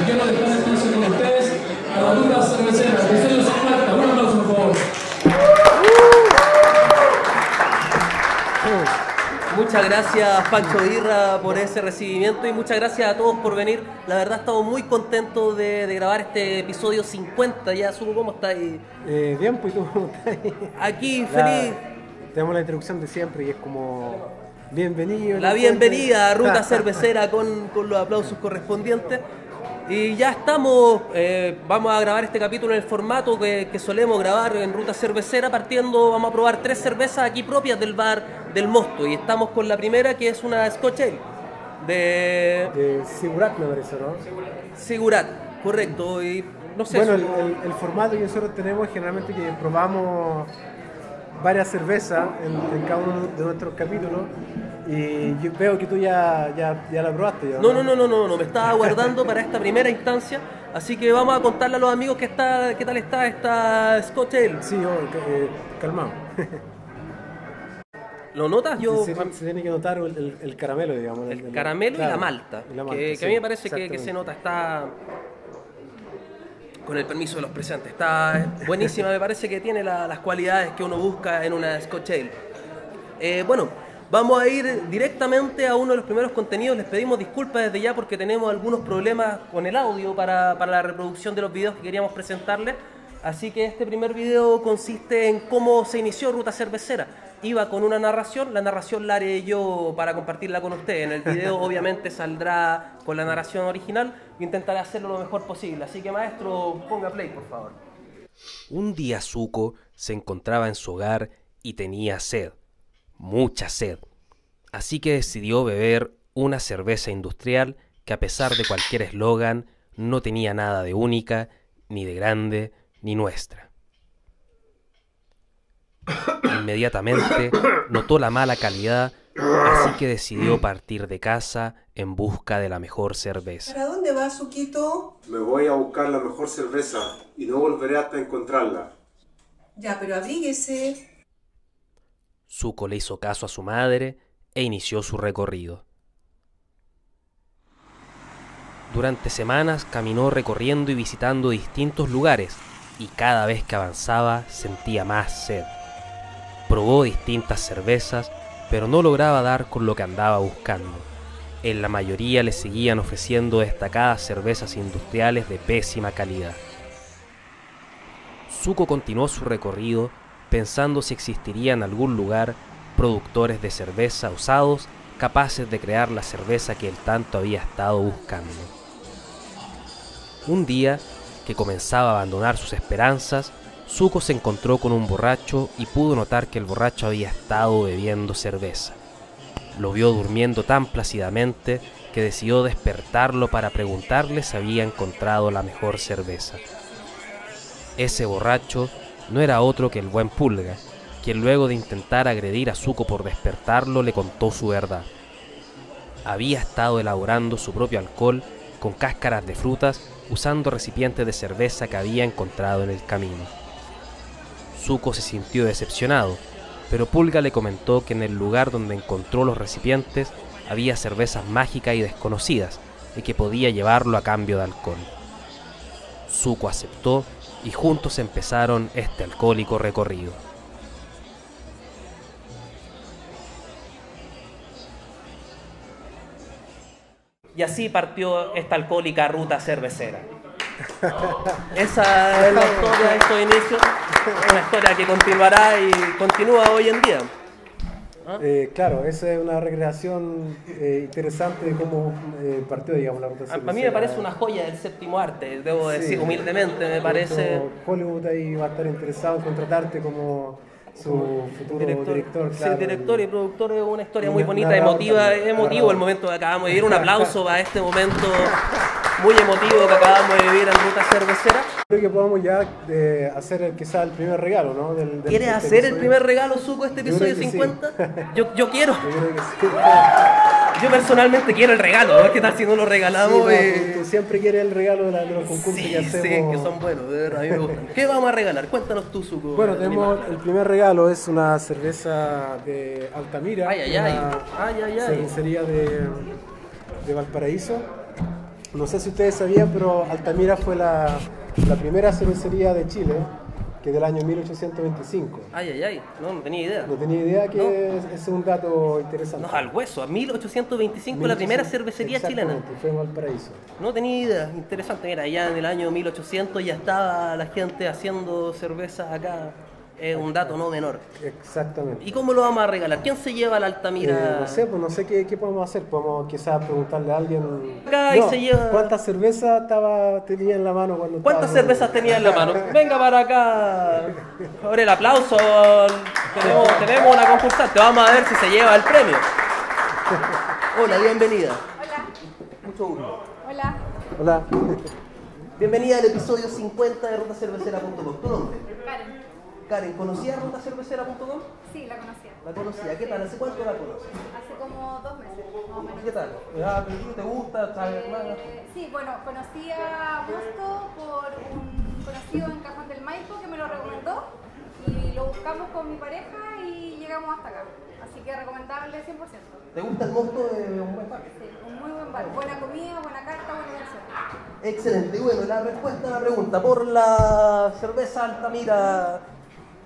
Y quiero dejar entonces con ustedes a la ruta cervecera, episodio 50. Un aplauso, por favor. Muchas gracias Pancho Irra por ese recibimiento y muchas gracias a todos por venir. La verdad estamos muy contentos de, de grabar este episodio 50. Ya, Suco, ¿cómo estás? ahí? Eh, bien, pues tú cómo estás? Aquí, La- feliz. Tenemos la introducción de siempre y es como bienvenido. La bienvenida a Ruta Cervecera con, con los aplausos correspondientes. Y ya estamos, eh, vamos a grabar este capítulo en el formato que, que solemos grabar en Ruta Cervecera, partiendo, vamos a probar tres cervezas aquí propias del bar del Mosto. Y estamos con la primera que es una Scotch Ale de De Sigurat me parece, ¿no? Sigurat, correcto. Y no sé, bueno, el, su- el- el formato que nosotros tenemos es generalmente que probamos varias cervezas en, en cada uno de nuestros capítulos y yo veo que tú ya, ya, ya la probaste. No, no, no, no, no, no, me estaba guardando para esta primera instancia, así que vamos a contarle a los amigos que está, qué tal está esta Scotch Ale. Sí, yo, eh, calmado. ¿Lo notas? Yo, se, se tiene que notar el, el- el caramelo, digamos. el caramelo y la malta, y la que, malta, que sí, a mí me parece que, que se nota, está, con el permiso de los presentes, está buenísima, me parece que tiene la- las cualidades que uno busca en una Scotch Ale. Eh, bueno, vamos a ir directamente a uno de los primeros contenidos. Les pedimos disculpas desde ya porque tenemos algunos problemas con el audio para, para la reproducción de los videos que queríamos presentarles. Así que este primer video consiste en cómo se inició Ruta Cervecera. Iba con una narración, la narración la haré yo para compartirla con ustedes. En el video obviamente saldrá con la narración original. Intentaré hacerlo lo mejor posible. Así que maestro, ponga play por favor. Un día Zuko se encontraba en su hogar y tenía sed, mucha sed. Así que decidió beber una cerveza industrial que a pesar de cualquier eslogan no tenía nada de única, ni de grande, ni nuestra. Inmediatamente notó la mala calidad, así que decidió partir de casa en busca de la mejor cerveza. ¿Para dónde vas, Suquito? Me voy a buscar la mejor cerveza y no volveré hasta encontrarla. Ya, pero abríguese. Zuko le hizo caso a su madre e inició su recorrido. Durante semanas caminó recorriendo y visitando distintos lugares y cada vez que avanzaba sentía más sed. Probó distintas cervezas, pero no lograba dar con lo que andaba buscando. En la mayoría le seguían ofreciendo destacadas cervezas industriales de pésima calidad. Zuko continuó su recorrido pensando si existiría en algún lugar productores de cerveza usados capaces de crear la cerveza que él tanto había estado buscando. Un día, que comenzaba a abandonar sus esperanzas, Zuko se encontró con un borracho y pudo notar que el borracho había estado bebiendo cerveza. Lo vio durmiendo tan plácidamente que decidió despertarlo para preguntarle si había encontrado la mejor cerveza. Ese borracho no era otro que el buen Pulga, quien luego de intentar agredir a Zuko por despertarlo le contó su verdad. Había estado elaborando su propio alcohol con cáscaras de frutas usando recipientes de cerveza que había encontrado en el camino. Zuko se sintió decepcionado, pero Pulga le comentó que en el lugar donde encontró los recipientes había cervezas mágicas y desconocidas y que podía llevarlo a cambio de alcohol. Zuko aceptó y juntos empezaron este alcohólico recorrido. Y así partió esta alcohólica ruta cervecera. Esa es la historia de estos inicios, una historia que continuará y continúa hoy en día. Eh, claro, esa es una recreación eh, interesante de cómo eh, partió, digamos, la ruta A, a mí me parece una joya del séptimo arte, debo Sí. decir humildemente, me parece. Hollywood ahí va a estar interesado en contratarte como su futuro Director, director. sí, claro. director y productor es una historia muy bonita, emotiva, emotivo el momento que acabamos de vivir. Un aplauso para este momento muy emotivo que acabamos de vivir en Ruta Cervecera. Creo que podamos ya eh, hacer el- quizá el primer regalo, ¿no? Del, del- ¿Quieres hacer el primer regalo, Suco, este Yo episodio sí. 50? Yo, yo quiero. Yo creo que sí. Yo personalmente quiero el regalo, a ver qué tal si no lo Sí, regalamos. eh, tú, tú siempre quieres el regalo de, la- de los concursos sí, que hacemos. sí, que son buenos, de verdad, a mí me gustan. ¿Qué vamos a regalar? Cuéntanos tú, Suco. Bueno, tenemos animal. el primer regalo, es una cerveza de Altamira. Ay, ay, ay. Ay, ay, ay. cervecería de, de Valparaíso. no sé si ustedes sabían, pero Altamira fue la, la primera cervecería de Chile, que es del año 1825. Ay, ay, ay, no, no tenía idea. No tenía idea que No. es, es un dato interesante. No, al hueso, a 1825 la primera cervecería chilena. Fue en Valparaíso. No tenía idea, interesante. Mira, ya en el año 1800 ya estaba la gente haciendo cerveza acá. Es un dato no menor. Exactamente. ¿Y cómo lo vamos a regalar? ¿Quién se lleva la Eh, Altamira? no sé, pues no sé qué, qué podemos hacer. Podemos quizás preguntarle a alguien. Acá y se lleva- ¿Cuántas cervezas estaba, tenía en la mano cuando ¿Cuántas estaba- cervezas tenía en la mano? Venga para acá. Ahora el aplauso. Tenemos, tenemos una concursante. Vamos a ver si se lleva el premio. Hola, bienvenida. Hola, Mucho gusto. hola, Hola. Bienvenida al episodio 50 de rutacervecera.com. ¿Tu nombre? Karen. Karen, ¿conocías rutacervecera.com? Sí, la conocía. La conocía. ¿Qué tal? ¿Hace cuánto la conoces? Hace como dos meses, más o menos. ¿Qué tal? Ah, ¿Te gusta? ¿Sabes? Eh, sí, bueno, conocí a Augusto por un conocido en Cajón del Maipo que me lo recomendó y lo buscamos con mi pareja y llegamos hasta acá. Así que recomendable 100%. ¿Te gusta el mosto de un buen bar? Sí, un muy buen bar. Buena comida, buena carta, buena versión. Excelente. Y bueno, la respuesta a la pregunta por la cerveza Altamira.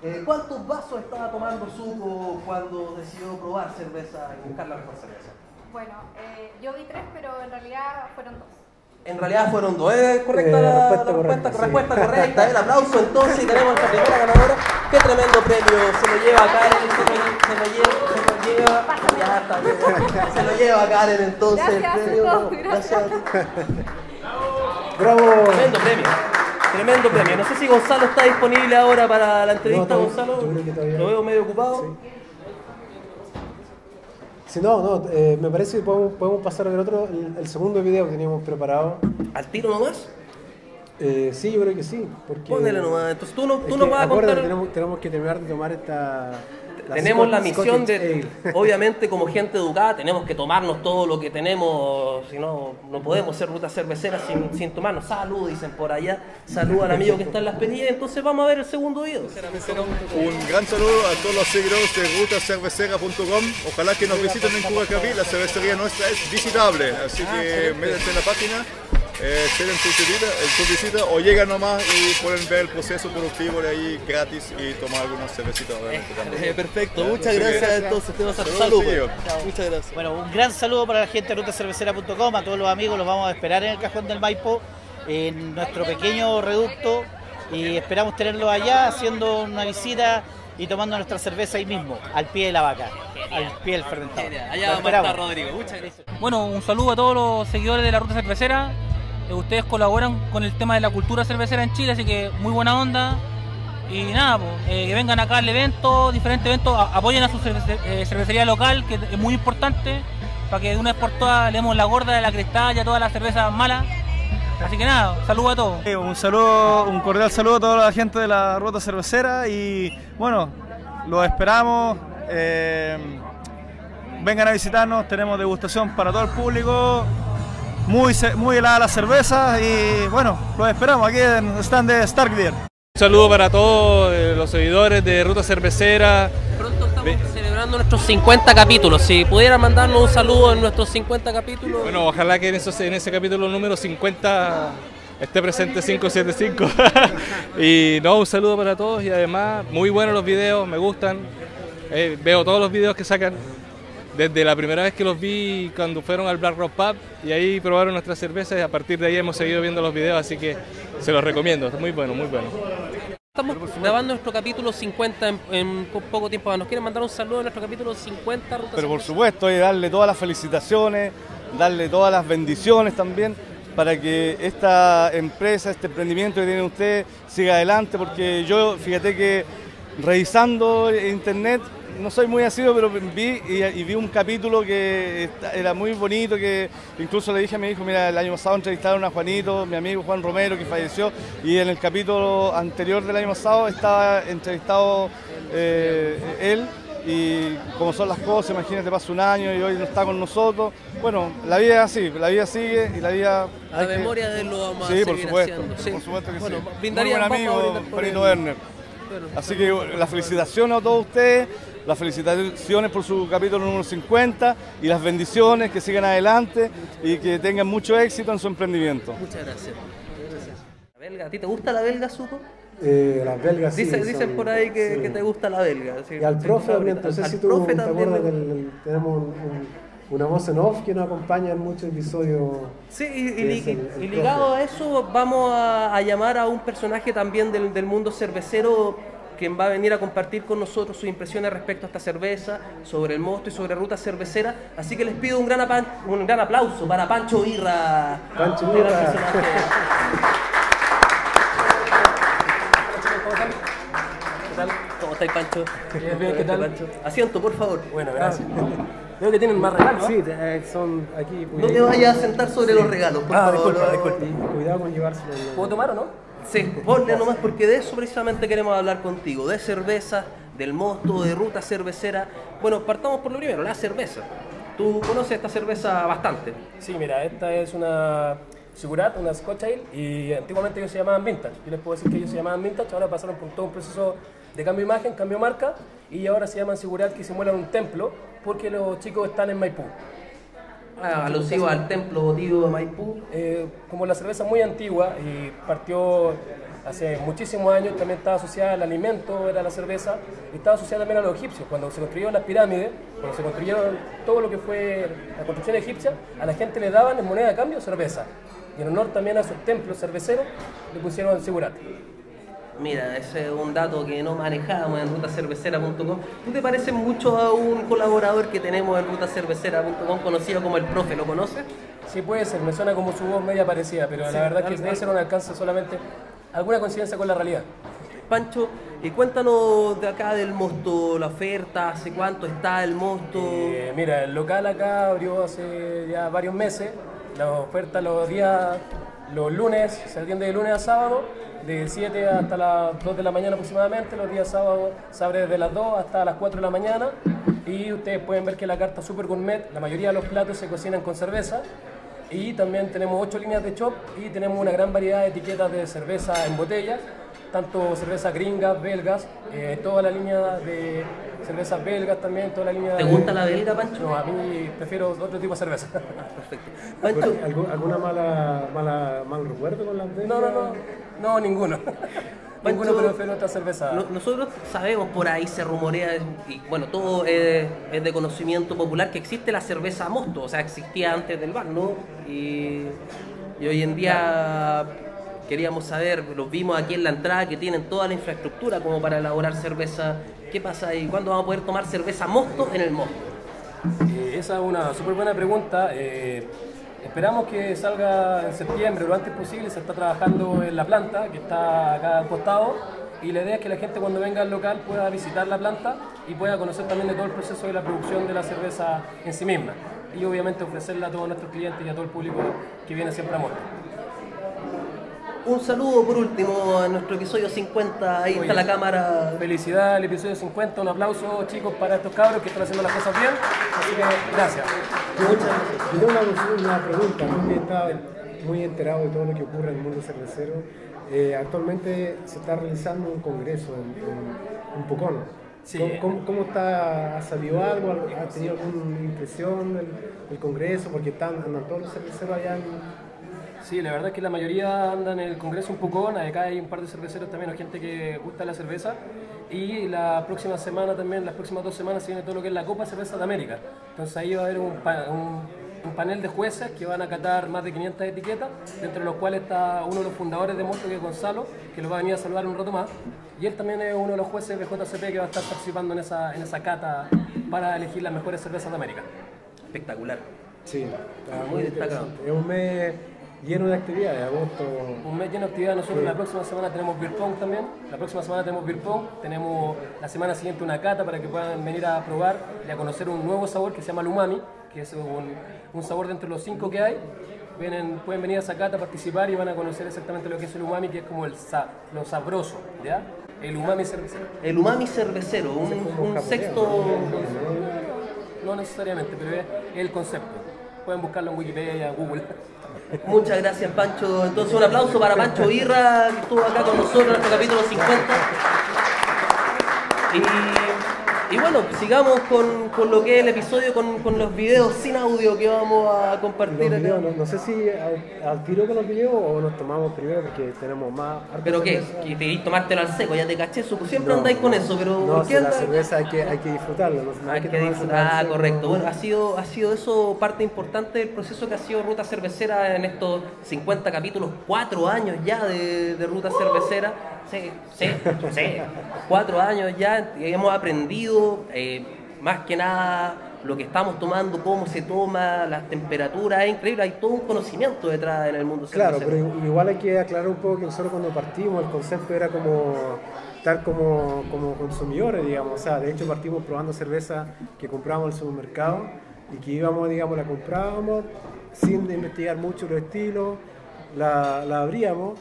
Eh, ¿Cuántos vasos estaba tomando Suco cuando decidió probar cerveza y buscar la mejor cerveza? Bueno, eh, yo vi tres, pero en realidad fueron dos. En realidad fueron dos. ¿Es correcta Eh, la respuesta la correcta, sí. respuesta correcta? El aplauso entonces y tenemos nuestra primera ganadora. Qué tremendo premio. Se lo lleva Karen, se lo, se lo lleva, se lo lleva. Ya está bien. Se lo lleva Karen entonces Gracias, el premio. No, gracias. Bravo. Tremendo premio. Tremendo premio. No sé si Gonzalo está disponible ahora para la entrevista, No, Gonzalo. yo creo que todavía Lo veo medio ocupado. Si no, no, eh, me parece que podemos, podemos pasar a ver otro, el, el segundo video que teníamos preparado. ¿Al tiro nomás? Eh, sí, yo creo que sí. Porque Póngale nomás. Entonces tú no, tú no vas a contar. Tenemos, tenemos que terminar de tomar esta. Tenemos la misión de, obviamente como gente educada, tenemos que tomarnos todo lo que tenemos, si no, no podemos ser ruta cervecera sin, sin tomarnos. Salud, dicen por allá, salud al amigo que está en las perillas, entonces vamos a ver el segundo video. Un gran saludo a todos los seguidores de rutacervecera.com. Ojalá que nos visiten en Curacaví. La cervecería nuestra es visitable, así que métanse en la página, eh, su visita, eh, su visita o llegan nomás y pueden ver el proceso productivo de ahí gratis y tomar algunas cervecitas. obviamente, también. perfecto, muchas que- gracias entonces, te vas a Saludos, pues. Muchas gracias. Bueno, un gran saludo para la gente de rutacervecera.com, a todos los amigos, los vamos a esperar en el Cajón del Maipo, en nuestro pequeño reducto, y esperamos tenerlos allá haciendo una visita y tomando nuestra cerveza ahí mismo, al pie de la vaca, al pie del fermentado. Allá vamos a estar. Rodrigo. Muchas gracias. Bueno, un saludo a todos los seguidores de la Ruta Cervecera. Eh, Ustedes colaboran con el tema de la cultura cervecera en Chile, así que muy buena onda. Y nada, pues, que vengan acá al evento, diferentes eventos, apoyen a su eh, cervecería local, que es muy importante, para que de una vez por todas le demos la gorda de la cristal y a todas las cervezas malas. Así que nada, saludo a todos. Un saludo, un cordial saludo a toda la gente de la Ruta Cervecera y bueno, los esperamos. vengan a visitarnos, tenemos degustación para todo el público. Muy, muy helada la cerveza y bueno, los esperamos aquí en el stand de Stark Beer. Un saludo para todos eh, los seguidores de Ruta Cervecera. Pronto estamos celebrando nuestros 50 capítulos. Si pudieran mandarnos un saludo en nuestros 50 capítulos. Bueno, ojalá que en, esos- en ese capítulo número 50 esté presente 575. y no, un saludo para todos y además muy buenos los videos, me gustan. Eh, veo todos los videos que sacan. Desde la primera vez que los vi cuando fueron al Black Rock Pub y ahí probaron nuestras cervezas y a partir de ahí hemos seguido viendo los videos, así que se los recomiendo, muy bueno, muy bueno. Estamos grabando nuestro capítulo 50 en, en po- poco tiempo. ¿Nos quieren mandar un saludo en nuestro capítulo 50? Ruta Pero por supuesto, y darle todas las felicitaciones, darle todas las bendiciones también para que esta empresa, este emprendimiento que tiene usted siga adelante, porque yo, fíjate que revisando internet, no soy muy asiduo, pero vi y, y vi un capítulo que era muy bonito, que incluso le dije a mi hijo, mira, el año pasado entrevistaron a Juanito, mi amigo Juan Romero, que falleció, y en el capítulo anterior del año pasado estaba entrevistado eh, él, y como son las cosas, imagínate, pasa un año y hoy no está con nosotros. Bueno, la vida es así, la vida sigue y la vida... A hay que- memoria de él lo vamos a Sí, por seguir supuesto, haciendo. Sí. por supuesto que bueno, sí. Muy buen a amigo, por él. Werner. Así que las felicitaciones a todos ustedes, las felicitaciones por su capítulo número 50 y las bendiciones, que sigan adelante y que tengan mucho éxito en su emprendimiento. Muchas gracias. La belga, ¿A ti te gusta la belga, Suco? Eh, las belgas sí. Dicen, son- por ahí que, sí. que te gusta la belga. sí, Y al profe también, no sé Al si tú profe te también acuerdas me- del, tenemos un- un- una voz en off que nos acompaña en muchos episodios. Sí, y, y que li- es el- el y ligado a eso vamos a, a llamar a un personaje también del, del mundo cervecero quien va a venir a compartir con nosotros sus impresiones respecto a esta cerveza, sobre el mosto y sobre ruta cervecera. Así que les pido un gran, apan- un gran aplauso para Pancho Irra. Pancho Irra. personaje. ¿Qué tal? ¿Cómo estáis, Pancho? Bien, bien, ¿qué tal? Pancho. Asiento, por favor. Bueno, gracias. Veo que tienen más regalos. Sí, eh, son aquí. No te vayas a sentar sobre los regalos, por Ah, favor. disculpa, disculpa. Cuidado con llevárselo. ¿Puedo tomar o no? Sí, ponle nomás porque de eso precisamente queremos hablar contigo, de cerveza, del mosto, de ruta cervecera. Bueno, partamos por lo primero, la cerveza. Tú conoces esta cerveza bastante. Sí, mira, esta es una Sigurat, una Scotch Ale, y antiguamente ellos se llamaban Vintage. Yo les puedo decir que ellos se llamaban Vintage, ahora pasaron por todo un proceso de cambio de imagen, cambio de marca, y ahora se llaman Sigurat que simulan un templo, porque los chicos están en Maipú. Ah, alusivo al templo votivo de Maipú. Eh, como la cerveza muy antigua y partió hace muchísimos años, también estaba asociada al alimento, era la cerveza, y estaba asociada también a los egipcios. Cuando se construyeron las pirámides, cuando se construyeron todo lo que fue la construcción egipcia, a la gente le daban en moneda de cambio cerveza. Y en honor también a sus templos cerveceros, le pusieron Sigurat. Mira, ese es un dato que no manejábamos en rutacervecera.com. ¿Tú te pareces mucho a un colaborador que tenemos en rutacervecera.com conocido como el profe? ¿Lo conoces? Sí, puede ser, me suena como su voz media parecida, pero Sí, la verdad es que debe ser un alcance solamente alguna coincidencia con la realidad. Pancho, y cuéntanos de acá del mosto, la oferta, hace cuánto está el mosto. Eh, mira, el local acá abrió hace ya varios meses. La oferta los días, los lunes, se atiende de lunes a sábado, de 7 hasta las 2 de la mañana aproximadamente. Los días sábados se abre desde las 2 hasta las 4 de la mañana. Y ustedes pueden ver que la carta super gourmet, la mayoría de los platos se cocinan con cerveza. Y también tenemos 8 líneas de chop y tenemos una gran variedad de etiquetas de cerveza en botella, tanto cervezas gringas, belgas, eh, toda la línea de cervezas belgas también, toda la línea ¿Te de- gusta la belga, Pancho? No, a mí prefiero otro tipo de cerveza. Perfecto. ¿Algún- ¿Alguna mala, mala, mal recuerdo con las belgas? No, no, no, no, ninguno. ninguno, Pancho, pero prefiero otra cerveza. No- nosotros sabemos, por ahí se rumorea, y bueno, todo es, es de conocimiento popular, que existe la cerveza mosto, o sea, existía antes del bar, ¿no? Y, y hoy en día queríamos saber, los vimos aquí en la entrada, que tienen toda la infraestructura como para elaborar cerveza. ¿Qué pasa ahí? ¿Cuándo vamos a poder tomar cerveza mosto en el mosto? Eh, esa es una súper buena pregunta. Eh, esperamos que salga en septiembre, lo antes posible. Se está trabajando en la planta, que está acá al costado. Y la idea es que la gente cuando venga al local pueda visitar la planta y pueda conocer también de todo el proceso de la producción de la cerveza en sí misma. Y obviamente ofrecerla a todos nuestros clientes y a todo el público que viene siempre a Mosto. Un saludo por último a nuestro episodio 50, ahí está la cámara. Felicidades al episodio 50, un aplauso chicos para estos cabros que están haciendo las cosas bien. Así que gracias. Yo tengo una, una pregunta, ¿no? que está muy enterado de todo lo que ocurre en el mundo cervecero. Eh, actualmente se está realizando un congreso en, en, en Pucón. Sí. ¿Cómo, cómo, cómo está? ¿Ha salido algo? ¿Ha tenido alguna impresión del, del congreso? Porque están, andan todos los cerveceros allá en, Sí, la verdad es que la mayoría andan en el Congreso un poco, acá hay un par de cerveceros también, o gente que gusta la cerveza. Y la próxima semana también, las próximas dos semanas, se viene todo lo que es la Copa Cerveza de América. Entonces ahí va a haber un, pa- un- un panel de jueces que van a catar más de 500 etiquetas, dentro de los cuales está uno de los fundadores de Mosto, que es Gonzalo, que lo va a venir a saludar un rato más. Y él también es uno de los jueces de JCP que va a estar participando en esa, en esa cata para elegir las mejores cervezas de América. Espectacular. Sí, está Muy destacado. interesante. Es un mes lleno de actividades, agosto. Un mes lleno de actividad. Nosotros Sí. la próxima semana tenemos beer pong también. La próxima semana tenemos beer pong. Tenemos la semana siguiente una cata para que puedan venir a probar y a conocer un nuevo sabor que se llama el umami, que es un, un sabor de entre los cinco que hay. Vienen, pueden venir a esa cata a participar y van a conocer exactamente lo que es el umami, que es como el sa- lo sabroso, ¿ya? El umami cervecero. El umami cervecero, un, un sexto. No necesariamente, pero es el concepto. Pueden buscarlo en Wikipedia, Google. Muchas gracias, Pancho. Entonces, un aplauso para Pancho Birra, que estuvo acá con nosotros en nuestro capítulo 50. Y y bueno, sigamos con, con lo que es el episodio, con, con los videos sin audio que vamos a compartir Los videos, no, no sé si al, al tiro con los videos o nos tomamos primero porque tenemos más. ¿Pero qué? ¿Que queréis tomártelo al seco? Ya te caché. Siempre No, andáis con eso, pero No, ¿por si qué la cerveza hay que, hay que disfrutarla. No, no Hay que tomársela disfrutar, al ah, correcto. no. Bueno, ha sido, ha sido eso parte importante del proceso que ha sido Ruta Cervecera en estos 50 capítulos, cuatro años ya de, de Ruta Cervecera. Sí, sí, sí. Cuatro años ya, hemos aprendido eh, más que nada lo que estamos tomando, cómo se toma, las temperaturas, es increíble, hay todo un conocimiento detrás en el mundo Claro, pero igual hay que aclarar un poco que nosotros cuando partimos el concepto era como estar como, como consumidores, digamos. O sea, de hecho partimos probando cerveza que comprábamos en el supermercado y que íbamos, digamos, la comprábamos sin investigar mucho los estilos, la, la abríamos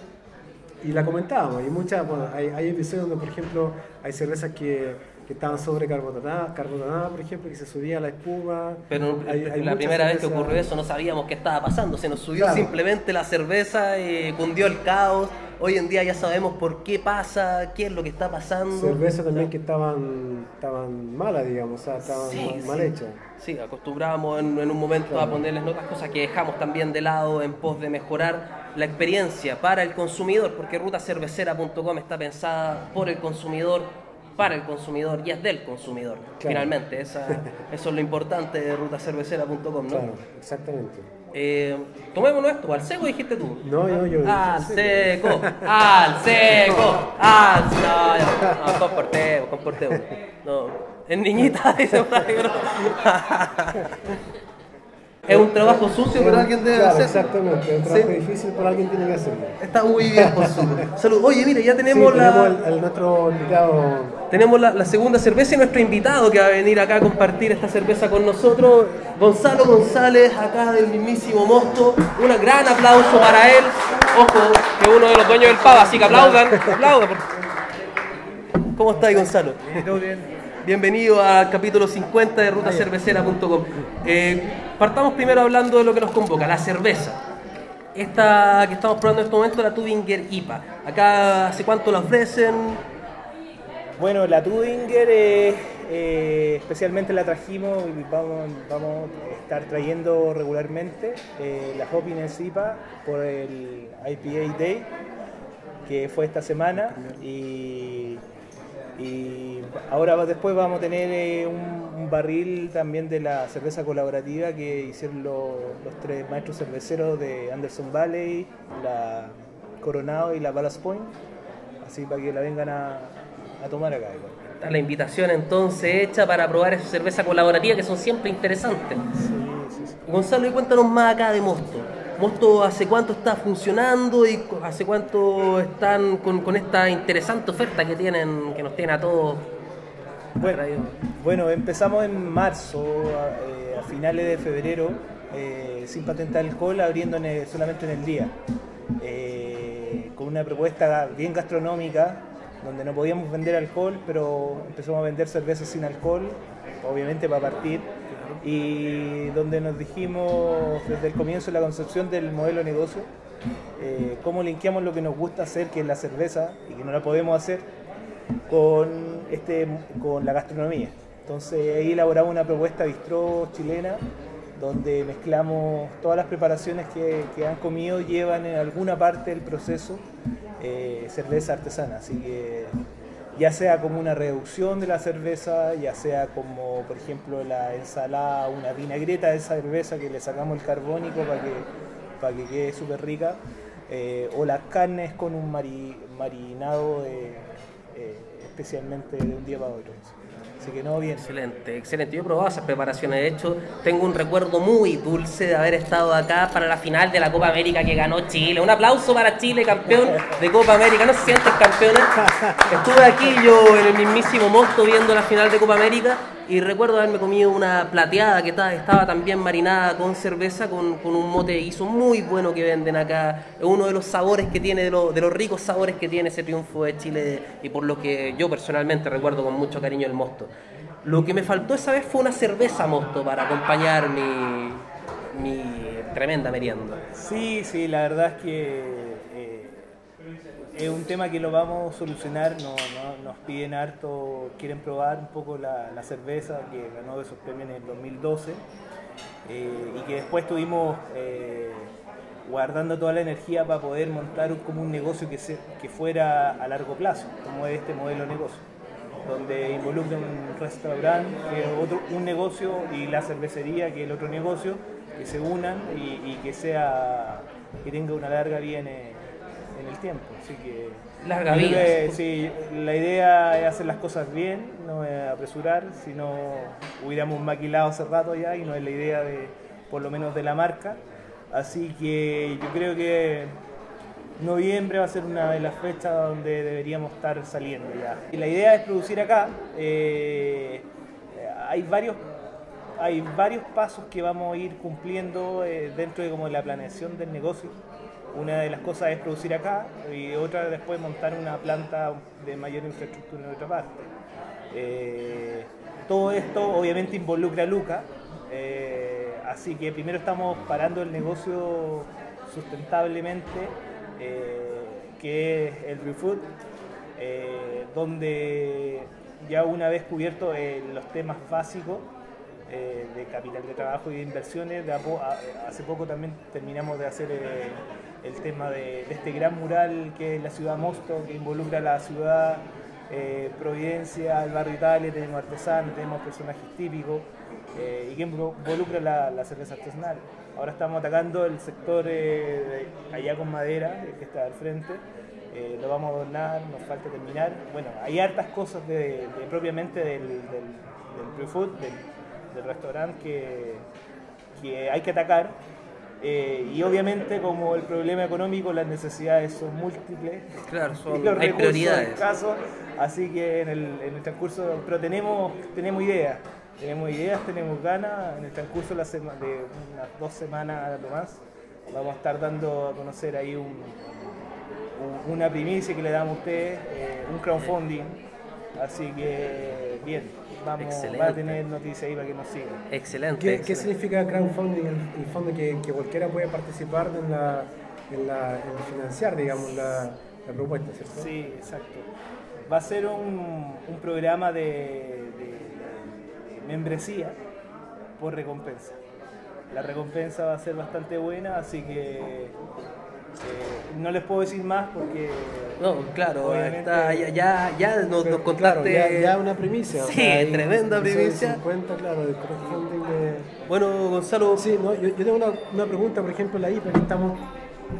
y la comentábamos. Y muchas, bueno, hay, hay episodios donde, por ejemplo, hay cervezas que, que estaban sobrecarbonadas, carbonadas, por ejemplo, que se subía la espuma. Pero Hay- hay la primera vez que ocurrió eso no sabíamos qué estaba pasando, se nos subió Claro. simplemente la cerveza y cundió el caos. Hoy en día ya sabemos por qué pasa, qué es lo que está pasando. cervezas también que estaban, estaban malas, digamos, o sea, estaban Sí, mal, mal sí. hechas. Sí, acostumbrábamos en, en un momento Claro. a ponerles notas, cosas que dejamos también de lado en pos de mejorar la experiencia para el consumidor, porque rutacervecera.com está pensada por el consumidor, para el consumidor y es del consumidor. Finalmente, esa- eso es lo importante de rutacervecera.com, ¿no? Claro, exactamente. Eh, tomémonos esto, al seco dijiste tú. No, yo, yo. Al seco, al seco, al no, ya, no, comportemos, comportemos. No, es niñita dice. Es un trabajo sucio, pero alguien debe claro, hacerlo. Exactamente, es un trabajo Sí. difícil, pero alguien tiene que hacerlo. Está muy bien, por. Salud. Oye, mire, ya Sí, tenemos la. tenemos el, el- nuestro invitado. Tenemos la, la segunda cerveza y nuestro invitado que va a venir acá a compartir esta cerveza con nosotros, Gonzalo González, acá del mismísimo Mosto. Un gran aplauso para él. Ojo, que es uno de los dueños del pavo, así que aplaudan, aplaudan. por- ¿Cómo estás, Gonzalo? Todo bien. Bienvenido al capítulo 50 de rutacervecera.com. Eh, partamos primero hablando de lo que nos convoca, la cerveza. Esta que estamos probando en este momento, la Tubinger IPA. Acá, ¿hace cuánto la ofrecen? Bueno, la Tudinger eh, especialmente la trajimos y vamos, vamos a estar trayendo regularmente eh, la Hoppiness IPA por el IPA Day que fue esta semana y, ahora después vamos a tener eh, un, barril también de la cerveza colaborativa que hicieron lo- los tres maestros cerveceros de Anderson Valley, la Coronado y la Ballast Point, así para que la vengan a, a tomar acá. Está la invitación entonces hecha para probar esa cerveza colaborativa que son siempre interesantes. Gonzalo, y cuéntanos más acá de Mosto. Mosto, ¿hace cuánto está funcionando y hace cuánto están con, con esta interesante oferta que tienen, que nos tienen a todos? Bueno, bueno, empezamos en marzo, a, eh, a finales de febrero, eh, sin patentar alcohol, abriendo en el- solamente en el día, Eh, con una propuesta bien gastronómica, donde no podíamos vender alcohol, pero empezamos a vender cervezas sin alcohol, obviamente para partir, y donde nos dijimos desde el comienzo la concepción del modelo de negocio, eh, cómo linkeamos lo que nos gusta hacer, que es la cerveza, y que no la podemos hacer, con, este, con la gastronomía. Entonces ahí elaboramos una propuesta bistró chilena donde mezclamos todas las preparaciones que, que han comido llevan en alguna parte del proceso eh, cerveza artesana. Así que ya sea como una reducción de la cerveza, ya sea como por ejemplo la ensalada, una vinagreta de cerveza que le sacamos el carbónico para que, para que quede súper rica, eh, o las carnes con un mari- marinado eh, especialmente de un día para otro. Así que no, bien. Excelente, excelente. Yo he probado esas preparaciones. De hecho, tengo un recuerdo muy dulce de haber estado acá para la final de la Copa América que ganó Chile. Un aplauso para Chile, campeón de Copa América. No se sienten campeones. Estuve aquí yo en el mismísimo Mosto viendo la final de Copa América y recuerdo haberme comido una plateada que ta- estaba también marinada con cerveza, con, con un mote guiso muy bueno que venden acá. Es uno de los sabores que tiene, de, lo- de los ricos sabores que tiene ese triunfo de Chile y por lo que yo personalmente recuerdo con mucho cariño el Mosto. Lo que me faltó esa vez fue una cerveza Mosto para acompañar mi, mi tremenda merienda. Sí, sí, la verdad es que es un tema que lo vamos a solucionar, no, no- nos piden harto, quieren probar un poco la, cerveza que ganó esos premios en el 2012 eh, y que después estuvimos eh, guardando toda la energía para poder montar un- como un negocio que, se- que fuera a largo plazo, como es este modelo de negocio, donde involucra un restaurante, que es otro, un negocio, y la cervecería, que es el otro negocio, que se unan y, que sea que tenga una larga vida en, en el tiempo. Así que Larga vida. que, sí, la idea es hacer las cosas bien, no es apresurar, si no hubiéramos maquilado hace rato ya y no es la idea de, por lo menos de la marca. Así que yo creo que noviembre va a ser una de las fechas donde deberíamos estar saliendo ya. Y la idea es producir acá. eh, hay varios hay varios pasos que vamos a ir cumpliendo eh, dentro de como la planeación del negocio. Una de las cosas es producir acá y otra después montar una planta de mayor infraestructura en otra parte. Eh, todo esto obviamente involucra a Luca, eh, así que primero estamos parando el negocio sustentablemente, eh, que es el Refood, donde ya una vez cubierto eh, los temas básicos de capital de trabajo y de inversiones, hace poco también terminamos de hacer eh, el tema de, este gran mural que es la ciudad Mosto, que involucra la ciudad eh, Providencia, el barrio Italia, tenemos artesanos, tenemos personajes típicos eh, y que involucra la, la cerveza artesanal. Ahora estamos atacando el sector eh, allá con madera, el que está al frente. Lo vamos a adornar, nos falta terminar. Bueno, hay hartas cosas de- propiamente del, del, del pre-food, del, del restaurante que, que hay que atacar. Eh, y obviamente como el problema económico, las necesidades son múltiples. Claro, son- y los hay recursos prioridades. escasos, así que en el, en el transcurso, pero tenemos, tenemos ideas, tenemos ideas, tenemos ganas, en el transcurso de, la sema- de unas dos semanas lo más, vamos a estar dando a conocer ahí un, un- una primicia que le damos a ustedes, eh, un crowdfunding, así que bien, vamos Excelente. va a tener noticias ahí para que nos sigan. Excelente. ¿Qué, excelente. qué significa crowdfunding? En el fondo que, que cualquiera puede participar en, la, en, la, en financiar, digamos, la, la propuesta, ¿cierto? Sí, exacto. Va a ser un, un programa de, de- de membresía por recompensa. La recompensa va a ser bastante buena, así que eh, no les puedo decir más porque... No, claro, está, ya, ya, ya nos, nos Claro, contaste. ya, ya una primicia. o Sí, sea, tremenda primicia. 50, claro, del crowdfunding de... Bueno, Gonzalo. Sí, no, yo, yo tengo una, una pregunta, por ejemplo, la IPA que estamos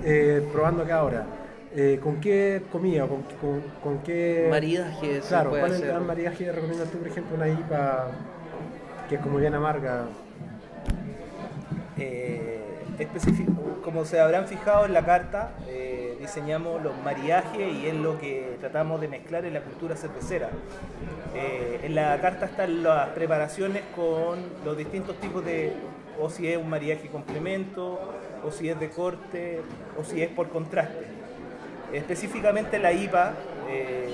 eh, probando acá ahora. Eh, ¿Con qué comida? ¿Con, con, con qué...? Maridaje Claro, puede ¿cuál es el hacer. maridaje recomiendas tú, por ejemplo, una IPA que es como bien amarga? Eh, como se habrán fijado en la carta, eh, diseñamos los mariajes y es lo que tratamos de mezclar en la cultura cervecera. Eh, en la carta están las preparaciones con los distintos tipos de, o si es un mariaje complemento, o si es de corte, o si es por contraste. Específicamente la IPA, eh,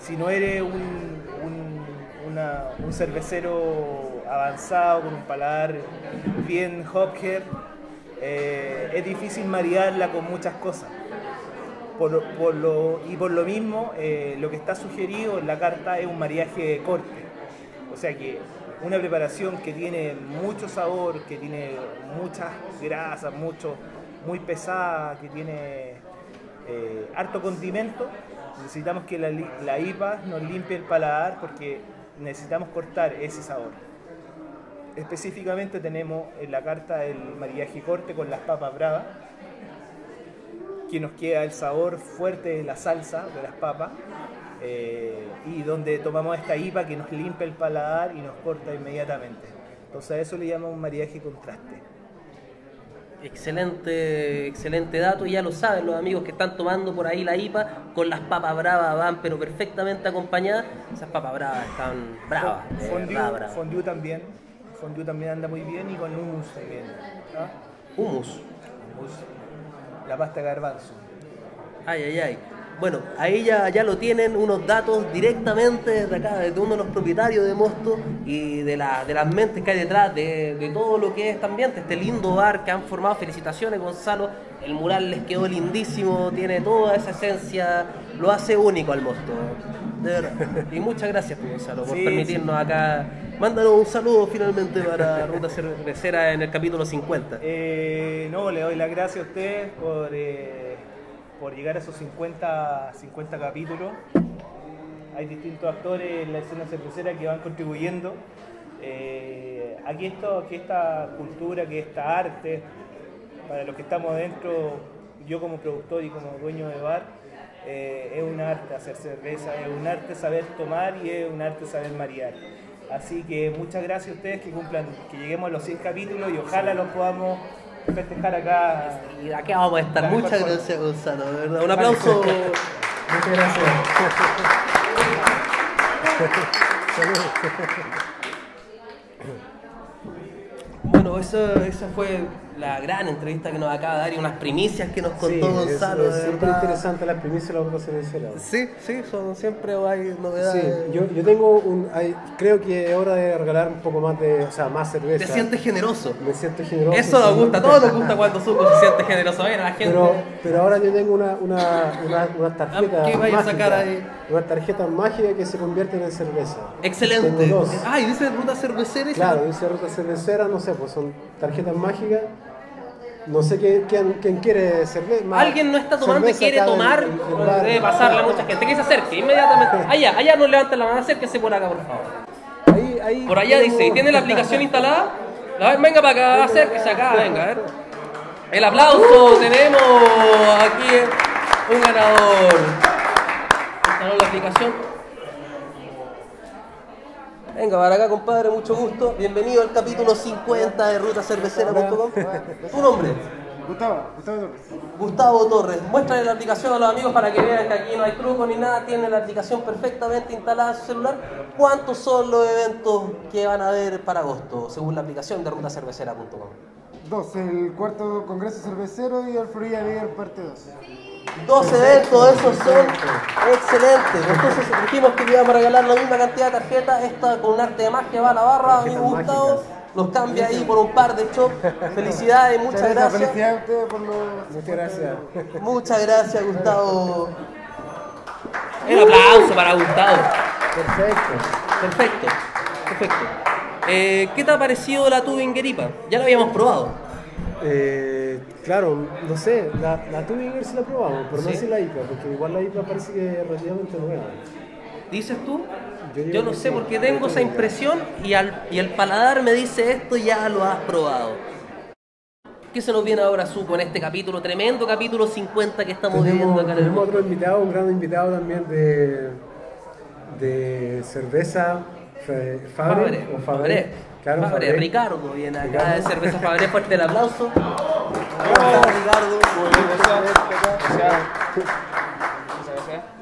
si no eres un cervecero avanzado con un paladar bien hophead, eh, es difícil marearla con muchas cosas. Y por lo mismo, eh, lo que está sugerido en la carta es un mariaje de corte. O sea que una preparación que tiene mucho sabor, que tiene muchas grasas, mucho, muy pesada, que tiene eh, harto condimento, necesitamos que la, la IPA nos limpie el paladar porque necesitamos cortar ese sabor. Específicamente tenemos en la carta el mariaje corte con las papas bravas, que nos queda el sabor fuerte de la salsa de las papas, eh, y donde tomamos esta IPA que nos limpia el paladar y nos corta inmediatamente. Entonces a eso le llamamos mariaje contraste. Excelente, excelente dato. Ya lo saben los amigos que están tomando por ahí la IPA con las papas bravas van, pero perfectamente acompañadas. Esas papas bravas están bravas. de Fondue, fondue también, fondue también anda muy bien y con hummus también. ¿ah? Hummus. Hummus. La pasta garbanzo. Ay, ay, ay. Bueno, ahí ya, ya lo tienen unos datos directamente desde acá, desde uno de los propietarios de Mosto y de, la, de las mentes que hay detrás de, de todo lo que es este ambiente, este lindo bar que han formado. Felicitaciones, Gonzalo. El mural les quedó lindísimo, tiene toda esa esencia, lo hace único al Mosto. De verdad. Y muchas gracias, pues, Gonzalo, por Sí, permitirnos acá. Mándanos un saludo finalmente para Ruta Cervecera en el capítulo 50. Eh, no, le doy las gracias a ustedes por, eh, por llegar a esos 50, 50 capítulos. Hay distintos actores en la escena cervecera que van contribuyendo. Eh, aquí esto, que esta cultura, que esta arte, para los que estamos dentro, yo como productor y como dueño de bar, eh, es un arte hacer cerveza, es un arte saber tomar y es un arte saber marear. Así que muchas gracias a ustedes que cumplan, que lleguemos a los 100 capítulos y ojalá los podamos festejar acá. Y acá vamos a estar. Muchas forma. gracias, Gonzalo, de verdad. Un aplauso. Muchas gracias. Bueno, eso, esa fue la gran entrevista que nos acaba de dar y unas primicias que nos contó Sí, es- Gonzalo. es de siempre verdad. interesante las primicias de la Ruta Cervecera. Sí, sí, son, siempre hay Sí, novedades. yo, yo tengo un. hay- creo que es hora de regalar un poco más de. O sea, más cerveza. Te sientes generoso. Me siento generoso. Eso nos sí. gusta, a todos nos gusta cuando Zuko se siente generoso. La gente. Pero, pero ahora yo tengo una, una, una, unas tarjetas. ¿Qué vaya a sacar ahí? Unas tarjetas mágicas que se convierten en cerveza. Excelente. Tengo dos. Ay, dice ruta cervecera. y Claro, dice ruta cervecera, no sé, pues son tarjetas mágicas. No sé quién, quién, quién quiere cerveza. Alguien no está tomando y quiere tomar, debe pasarla a mucha gente. Que se acerque inmediatamente. Allá, allá no levanten la mano, acérquese por acá, por favor. Ahí, ahí Por allá dice, ¿tiene la aplicación instalada? Venga para acá, acérquese acá, venga, a ver. El aplauso, tenemos aquí un ganador. Instaló la aplicación. Venga, para acá, compadre, mucho gusto. Bienvenido al capítulo 50 de rutacervecera.com. ¿Tu nombre? Gustavo, Gustavo Torres. Gustavo Torres. Muéstrale la aplicación a los amigos para que vean que aquí no hay truco ni nada. Tiene la aplicación perfectamente instalada en su celular. ¿Cuántos son los eventos que van a haber para agosto, según la aplicación de rutacervecera.com? Dos, el cuarto congreso cervecero y el Florida Beer parte 2. Dos eventos, esos son excelentes. Entonces dijimos que íbamos a regalar la misma cantidad de tarjetas. Esta con un arte de magia va a la barra, amigo Gustavo. Nos cambia ahí por un par de shops. Felicidades, muchas gracias. Felicidades a ustedes por los. Muchas gracias. Muchas gracias, Gustavo. El aplauso para Gustavo. Perfecto. Perfecto, perfecto. Eh, ¿Qué te ha parecido la Tubingueripa? Ya la habíamos probado. Eh, claro, no sé, la, la Tubinger sí la probamos, pero no Sí. sé la IPA, porque igual la IPA parece que es relativamente nueva. ¿Dices tú? Yo no sé sí. porque tengo esa impresión y, al, y el paladar me dice esto ya lo has probado. ¿Qué se nos viene ahora, Zuko, en este capítulo, tremendo capítulo 50 que estamos viviendo Tenemos, acá en el tenemos otro invitado, un gran invitado también de, de cerveza Fabre, Fabre, o Fabre. Claro, Fabre, Fabre. Ricardo viene acá Ricardo. de Cerveza Fabre, fuerte el aplauso. Hola, Ricardo.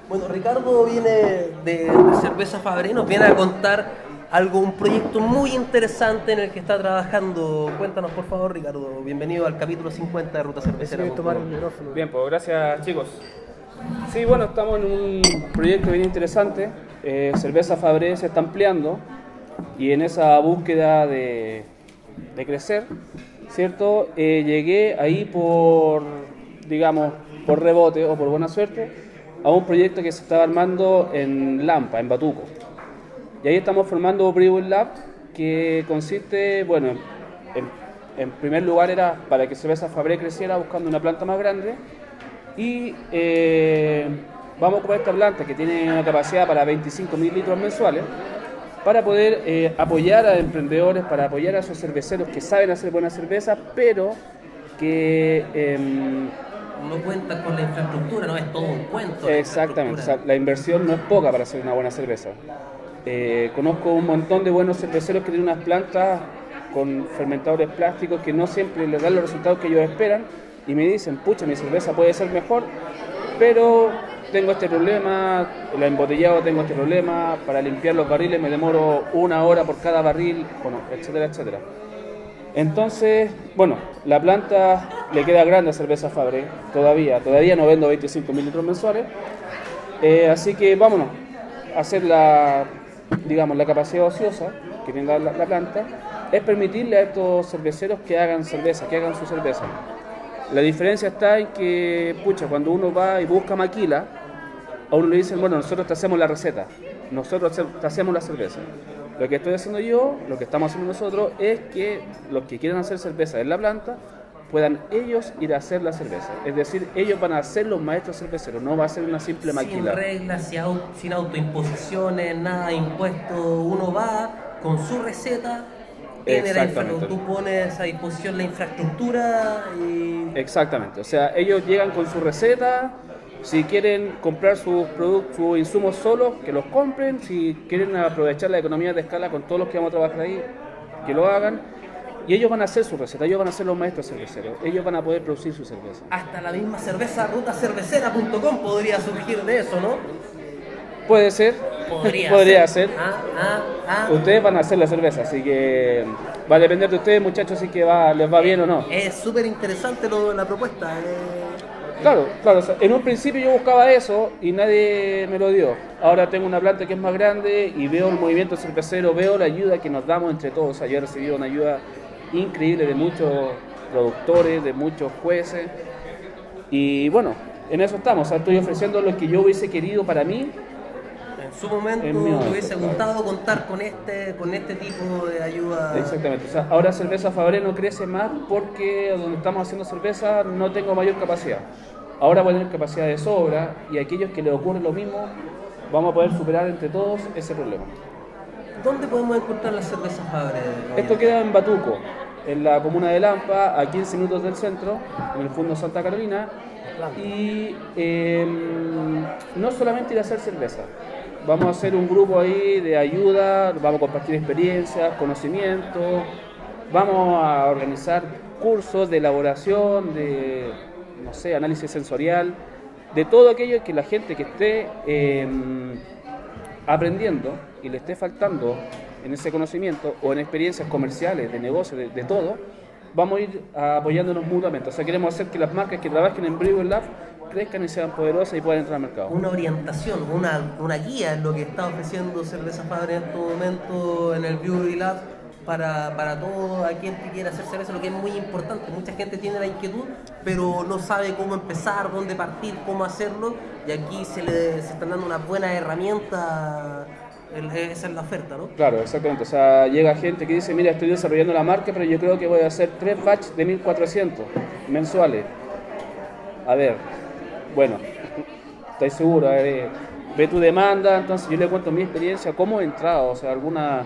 Bueno, Ricardo viene de, de Cerveza Fabre, nos viene a contar algo, un proyecto muy interesante en el que está trabajando. Cuéntanos, por favor, Ricardo. Bienvenido al capítulo 50 de Ruta Cervecera. Tomar el micrófono. Bien, pues gracias chicos. Sí, bueno, estamos en un proyecto bien interesante. Eh, Cerveza Fabré se está ampliando y en esa búsqueda de, de crecer, ¿cierto? Eh, llegué ahí por, digamos, por rebote o por buena suerte a un proyecto que se estaba armando en Lampa, en Batuco. Y ahí estamos formando Brewing Lab, que consiste, bueno, en, en primer lugar era para que Cerveza Fabré creciera buscando una planta más grande y eh, vamos a ocupar esta planta que tiene una capacidad para 25 mil litros mensuales para poder eh, apoyar a emprendedores, para apoyar a esos cerveceros que saben hacer buena cerveza, pero que... em, No cuentan con la infraestructura, no es todo un cuento. la Exactamente, o sea, la inversión no es poca para hacer una buena cerveza. Eh, conozco un montón de buenos cerveceros que tienen unas plantas con fermentadores plásticos que no siempre les dan los resultados que ellos esperan y me dicen, pucha, mi cerveza puede ser mejor, pero tengo este problema, el embotellado tengo este problema, para limpiar los barriles me demoro una hora por cada barril, bueno, etcétera, etcétera. Entonces, bueno, la planta le queda grande a Cerveza Fabre, todavía, todavía no vendo 25 mil litros mensuales. Eh, así que vámonos a hacer la, digamos, la capacidad ociosa que tiene la, la planta, es permitirle a estos cerveceros que hagan cerveza, que hagan su cerveza. La diferencia está en que, pucha, cuando uno va y busca maquila, a uno le dicen, bueno, nosotros te hacemos la receta, nosotros te hacemos la cerveza. Lo que estoy haciendo yo, lo que estamos haciendo nosotros, es que los que quieran hacer cerveza en la planta puedan ellos ir a hacer la cerveza. Es decir, ellos van a ser los maestros cerveceros, no va a ser una simple Sin maquila. reglas, sin au- sin autoimposiciones, nada de impuestos. Uno va con su receta, tiene la infra- tú pones a disposición la infraestructura y Exactamente, o sea, ellos llegan con su receta, si quieren comprar sus productos, sus insumos solos, que los compren, si quieren aprovechar la economía de escala con todos los que vamos a trabajar ahí, que lo hagan, y ellos van a hacer su receta, ellos van a ser los maestros cerveceros, ellos van a poder producir su cerveza. hasta la misma cerveza rutacervecera.com podría surgir de eso, ¿no? Puede ser, Podría, ser. Ah, ah, ah. Ustedes van a hacer la cerveza, así que va a depender de ustedes, muchachos, si que va, les va bien o no. Es súper interesante la propuesta. eh. Claro, claro. o sea, en un principio yo buscaba eso y nadie me lo dio. Ahora tengo una planta que es más grande y veo el movimiento cervecero, veo la ayuda que nos damos entre todos. O sea, yo he recibido una ayuda increíble de muchos productores, de muchos jueces. Y bueno, en eso estamos. Estoy ofreciendo lo que yo hubiese querido para mí. En su momento me hubiese gustado contar con este, con este tipo de ayuda. Exactamente. O sea, ahora cerveza Fabré no crece más porque donde estamos haciendo cerveza no tengo mayor capacidad. Ahora voy a tener capacidad de sobra y a aquellos que les ocurre lo mismo, vamos a poder superar entre todos ese problema. ¿Dónde podemos encontrar las cervezas Fabre? Esto queda en Batuco, en la comuna de Lampa, a 15 minutos del centro, en el fondo Santa Carolina. Y eh, no solamente ir a hacer cerveza, vamos a hacer un grupo ahí de ayuda, vamos a compartir experiencias, conocimientos, vamos a organizar cursos de elaboración, de, no sé, análisis sensorial, de todo aquello que la gente que esté eh, aprendiendo y le esté faltando en ese conocimiento o en experiencias comerciales, de negocio, de, de todo, vamos a ir apoyándonos mutuamente. O sea, queremos hacer que las marcas que trabajen en Brewer Lab crezcan y sean poderosas y puedan entrar al mercado. Una orientación, una, una guía es lo que está ofreciendo Cerveza Fabre en este momento en el Brewery Lab para, para todo aquel que quiera hacer cerveza, lo que es muy importante. Mucha gente tiene la inquietud, pero no sabe cómo empezar, dónde partir, cómo hacerlo, y aquí se le se están dando una buena herramienta, esa es la oferta, ¿no? Claro, exactamente. O sea, llega gente que dice, mira, estoy desarrollando la marca, pero yo creo que voy a hacer tres batch de 1400 mensuales. A ver, bueno, estoy seguro, eh, ve tu demanda, entonces yo le cuento mi experiencia, cómo he entrado, o sea, alguna...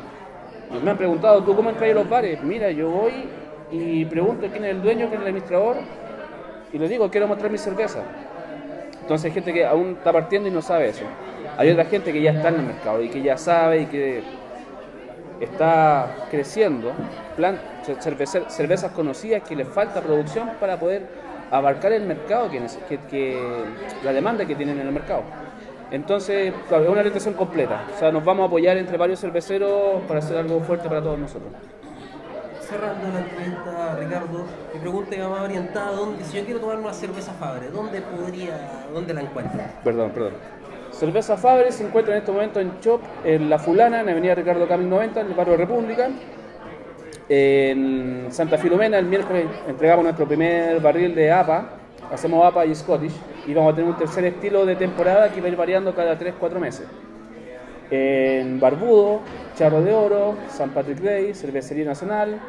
Me han preguntado, ¿tú cómo entras a los bares? Mira, yo voy y pregunto quién es el dueño, quién es el administrador, y le digo, quiero mostrar mi cerveza. Entonces hay gente que aún está partiendo y no sabe eso. Hay otra gente que ya está en el mercado y que ya sabe y que está creciendo plan, cerveza- cervezas conocidas que les falta producción para poder abarcar el mercado, que, que- que- la demanda que tienen en el mercado. Entonces, claro, es una orientación completa. O sea, nos vamos a apoyar entre varios cerveceros para hacer algo fuerte para todos nosotros. Cerrando la entrevista, Ricardo, mi pregunta más orientada, ¿dónde, si yo quiero tomar una cerveza Fabre, ¿dónde podría, dónde la encuentro? Perdón, perdón. Cerveza Fabre se encuentra en este momento en Shop, en La Fulana, en Avenida Ricardo Camil 90, en el barrio República. En Santa Filomena, el miércoles entregamos nuestro primer barril de APA. Hacemos APA y Scottish. Y vamos a tener un tercer estilo de temporada que va a ir variando cada 3-4 meses. En Barbudo, Charro de Oro, San Patrick Day, Cervecería Nacional,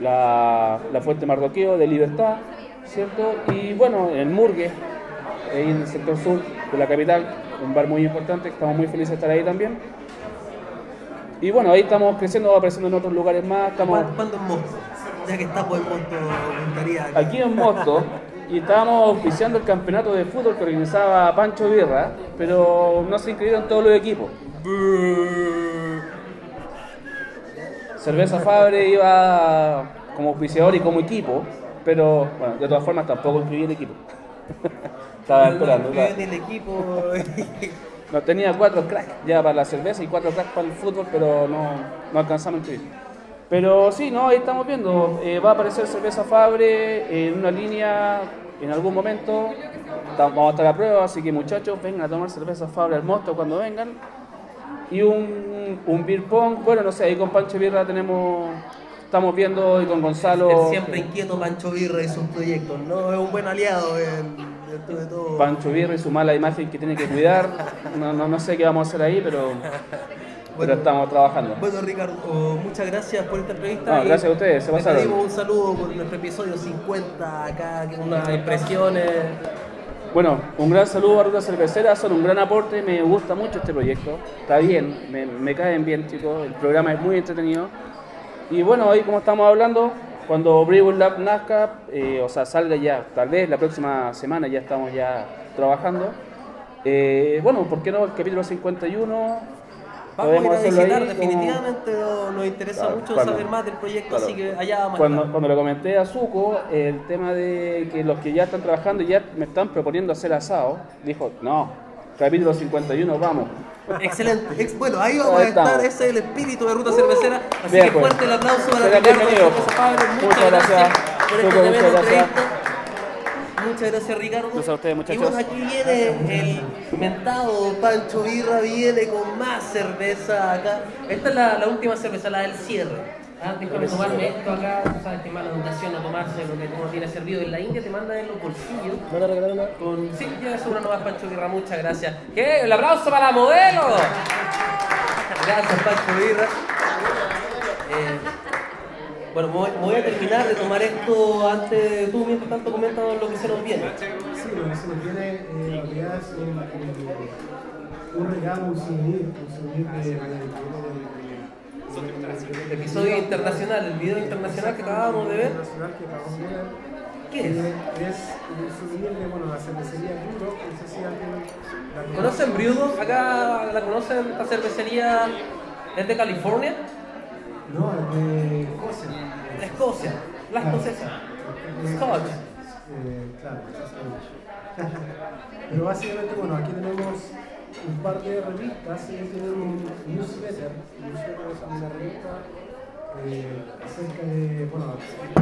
la, la Fuente Mardoqueo de Libertad, ¿cierto? Y bueno, en Murgue, ahí en el sector sur la capital, un bar muy importante, estamos muy felices de estar ahí también. Y bueno, ahí estamos creciendo, apareciendo en otros lugares más. Estamos ¿Cuándo en Mosto? Ya que está por Mosto, gustaría... aquí en Mosto y estábamos auspiciando el campeonato de fútbol que organizaba Pancho Birra, pero no se inscribieron todos los equipos. Cerveza Fabre iba como auspiciador y como equipo, pero bueno, de todas formas tampoco inscribí el equipo. Estaba esperando. El equipo... No, tenía cuatro cracks ya para la cerveza y cuatro cracks para el fútbol, pero no, no alcanzamos a inscribir. Pero sí, no, ahí estamos viendo. Eh, va a aparecer cerveza Fabre en una línea en algún momento. Vamos a estar a prueba, así que muchachos, vengan a tomar cerveza Fabre al mosto cuando vengan. Y un, un beer pong, bueno, no sé, ahí con Pancho Birra tenemos, estamos viendo y con Gonzalo. El siempre inquieto Pancho Virra y sus proyectos, ¿no? Es un buen aliado en, dentro de todo. Pancho Birra y su mala imagen que tiene que cuidar. No, no, no sé qué vamos a hacer ahí, pero, pero estamos trabajando. Bueno, Ricardo, muchas gracias por esta entrevista. No, gracias a ustedes, se les pasaron. un saludo por nuestro episodio 50 acá, que unas impresiones. Bueno, un gran saludo a Ruta Cervecera, son un gran aporte, me gusta mucho este proyecto, está bien, me, me caen bien chicos, el programa es muy entretenido. Y bueno, ahí como estamos hablando, cuando Brewing Lab nazca, eh, o sea, salga ya, tal vez la próxima semana ya estamos ya trabajando. Eh, bueno, ¿por qué no el capítulo 51? Vamos a ir a ahí visitar, como- definitivamente no- nos interesa Claro, mucho cuando- saber más del proyecto, claro. así que allá vamos a Cuando, estar. cuando le comenté a Zuko el tema de que los que ya están trabajando ya me están proponiendo hacer asado, dijo, no, capítulo 51, vamos. Excelente. Ex- bueno, ahí vamos Ahí a estar, estamos. ese es el espíritu de Ruta Cervecera. Así Bien, que pues. fuerte el aplauso para Ricardo Fabre. Muchas, Muchas gracias, gracias. por tremenda gracias. entrevista. Muchas gracias, Ricardo. Gracias a ustedes, Y muchachos. bueno, aquí viene el mentado Pancho Birra, viene con más cerveza acá. Esta es la, la última cerveza, la del cierre. Ah, déjame tomarme esto acá, tú sabes que mala educación no tomarse lo que tiene servido. En la India te mandan en los bolsillos. ¿No te regalaron nada? Con... Sí, ya es una nueva Pancho Birra, muchas gracias. ¿Qué? El aplauso para la modelo. Gracias, Pancho Birra. Eh, bueno, me voy, me voy a terminar de tomar esto antes. Tú, mientras tanto, comentas lo que se nos viene. Sí, lo que se nos viene eh, en realidad es un, un, un regalo, un souvenir, un souvenir de, de, de, Episodio internacional, el video internacional que acabamos de ver. ¿Qué es? Es un souvenir de bueno, la cervecería Duro, no sé si alguien la conoce. ¿Conocen Brewdog? Acá la conocen, esta cervecería es de California, No, es de Escocia. de Escocia, la escocesa. Eh, Scotch. claro. Pero básicamente, bueno, aquí tenemos un par de revistas, ellos tienen un newsletter, newsletter es una revista eh, acerca de, bueno, de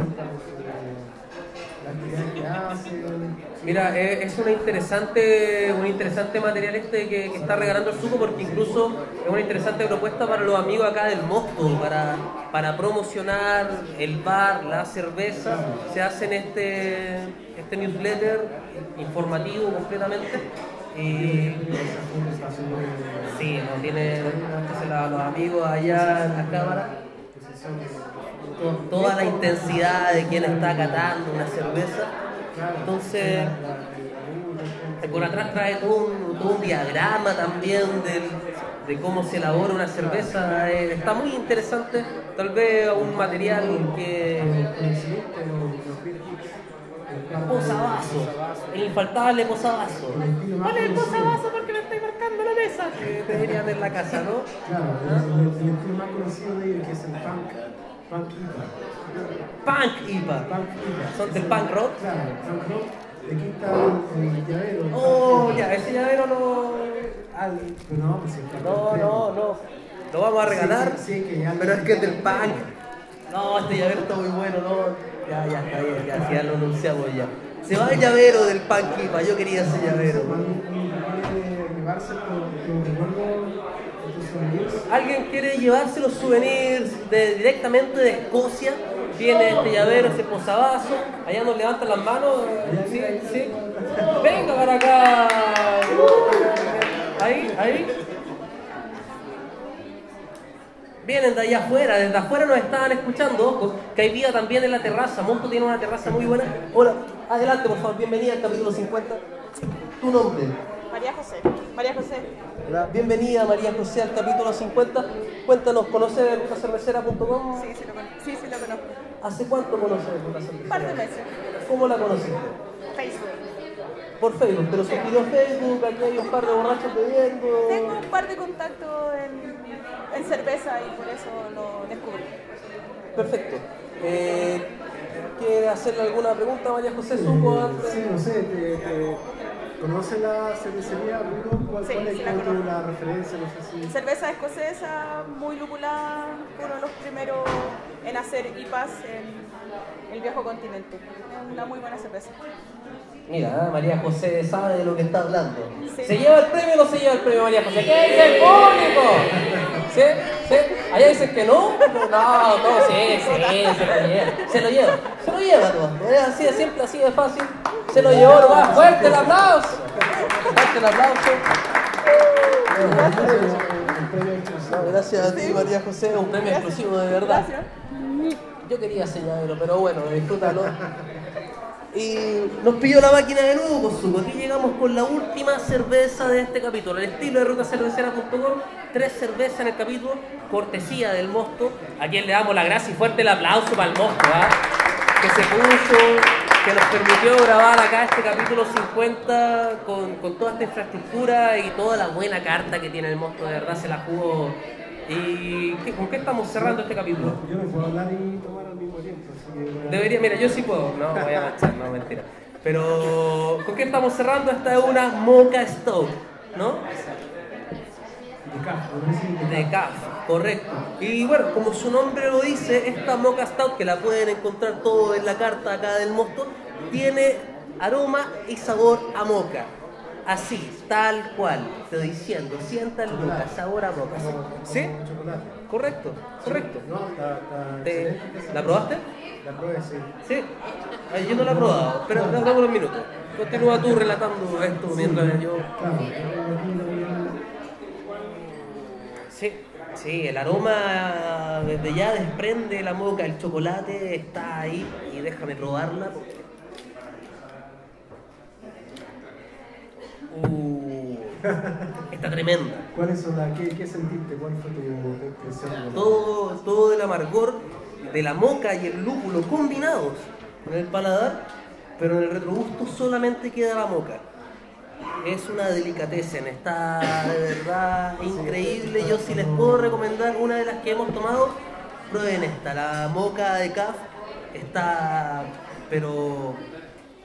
las que hacen. Mira, eh, es una interesante, un interesante material este que, que está regalando el suco porque incluso es una interesante propuesta para los amigos acá del Mosto, para, para promocionar el bar, la cerveza. Se hacen este, este newsletter informativo completamente. Y sí, no tiene los amigos allá en la cámara. to- Toda la intensidad de quien está catando una cerveza. Entonces, eh, por atrás trae todo un, todo un diagrama también del- de cómo se elabora una cerveza. Eh, está muy interesante, tal vez un material que... Posavasos, el infaltable posavasos. ¿Cuál es el posavasos? Porque me estoy marcando la mesa. Que debería tener la casa, ¿no? Claro, el, el, el estilo más conocido de ellos que es el punk, punk IPA. Punk IPA. Punk IPA. ¿Son del punk rock? Claro, el punk rock. Aquí está el, el llavero. Oh, ya, ese llavero pero no, pues No, no, no. Lo vamos a regalar. Sí, sí, que ya- pero es que es del punk. No, este llavero está muy bueno, no. Ya, ya, está bien, ya, ya lo anunciamos ya. Se va el llavero del punk IPA, yo quería ese llavero. ¿Alguien quiere llevarse los souvenirs de, directamente de Escocia? Tiene este llavero, ese posavasos. Allá nos levantan las manos. Sí, sí. Venga para acá. Ahí, ahí. Vienen de allá afuera, desde afuera nos estaban escuchando, ojo, que hay vida también en la terraza. Monto tiene una terraza muy buena. Hola, adelante por favor, bienvenida al capítulo 50. Tu nombre. María José. María José. Bienvenida María José al capítulo 50. Cuéntanos, ¿conoces rutacervecera.com? Sí, sí lo, con- sí, sí lo conozco. ¿Hace cuánto conoces Cervecera? Un par de meses. ¿Cómo la conociste? Facebook. Por Facebook, pero suscribió Facebook, aquí hay un par de borrachos bebiendo. Tengo un par de contactos en, en cerveza y por eso lo descubrí. Perfecto. Eh, ¿Quiere hacerle alguna pregunta María José Suco antes? sí, no sé, te, te- ¿Conoce la cervecería Bruno? ¿Cuál, Sí, cuál es sí la la referencia? No sé si... Cerveza escocesa, muy lupulada, uno de los primeros en hacer IPAs en el viejo continente. Es una muy buena cerveza. Mira, María José sabe de lo que está hablando. Sí. ¿Se lleva el premio o no se lleva el premio María José? ¿Qué dice el público? ¿Sí? ¿Sí? ¿Allá dicen que no? No, no, sí, sí, se lo lleva. Se lo lleva, se lo lleva todo. Es así de simple, así de fácil. Se lo llevó nomás. ¡Fuerte el aplauso! ¡Fuerte el aplauso! No, gracias a ti, María José, un premio exclusivo de verdad. Yo quería señalarlo, pero bueno, disfrútalo. Y nos pidió la máquina de nuevo, Kosuko. Aquí llegamos con la última cerveza de este capítulo. El estilo de rutacervecera.com, tres cervezas en el capítulo, cortesía del mosto. A quien le damos la gracia y fuerte el aplauso para el mosto, ¿ah? que se puso, que nos permitió grabar acá este capítulo 50 con, con toda esta infraestructura y toda la buena carta que tiene el mosto. De verdad se la jugó. ¿Y qué- con qué estamos cerrando este capítulo? Yo no puedo hablar y tomar al mismo tiempo, así que... Debería, mira, yo sí puedo. No, voy a marchar, no, mentira. Pero, ¿con qué estamos cerrando? Esta es una Mocha Stout, ¿no? De CAF, correcto. Y bueno, como su nombre lo dice, esta Mocha Stout, que la pueden encontrar todo en la carta acá del mosto, tiene aroma y sabor a moca. Así, tal cual, estoy diciendo, sienta el moca, sabor a moca. ¿Sí? Correcto, correcto. No, está, está Te-. ¿La probaste? La probé, sí. Sí, Ay, yo no la he probado, pero dame unos minutos. Continúa tú relatando esto mientras yo. Sí, sí, el aroma desde ya desprende la moca, el chocolate está ahí y déjame probarla. porque- Uh, está tremenda. ¿Cuáles son las... ¿Qué, qué sentiste? ¿Cuál fue tu tu impresión? Todo, todo el amargor de la moca y el lúpulo combinados en el paladar, pero en el retrogusto solamente queda la moca. Es una delicatessen, está de verdad increíble. Yo si les puedo recomendar una de las que hemos tomado, prueben esta, la moca de CAF. Está, pero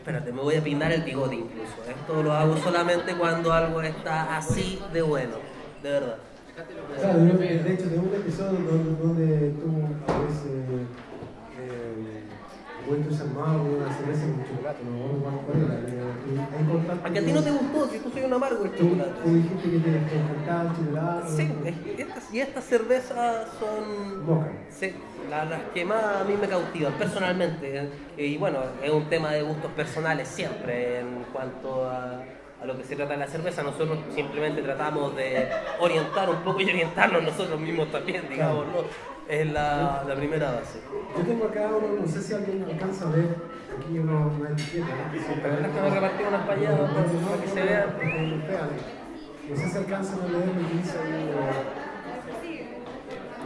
espérate, me voy a pintar el bigote incluso. Esto lo hago solamente cuando algo está así de bueno, de verdad. Claro, yo, de hecho, tengo un episodio donde, donde tú a veces eh, encuentras armado con una cerveza con chocolate, no tú- es importante A que a ti no te gustó, si tú soy un amargo el chocolate. tú dijiste que te, encantaba el chocolate. Sí, y estas cervezas son Moca. sí, la- las que más a mí me cautivan personalmente. Y bueno, es un tema de gustos personales siempre en cuanto a, a lo que se trata de la cerveza. Nosotros simplemente tratamos de orientar un poco y orientarnos nosotros mismos también, digamos, ¿no? Es la, la primera base. Yo tengo acá uno, no sé si alguien alcanza a ver, aquí uno, una etiqueta. ¿no? Que déjame repartir unas allá, para- que se vean. No sé si alcanzan a leer lo que dice ahí.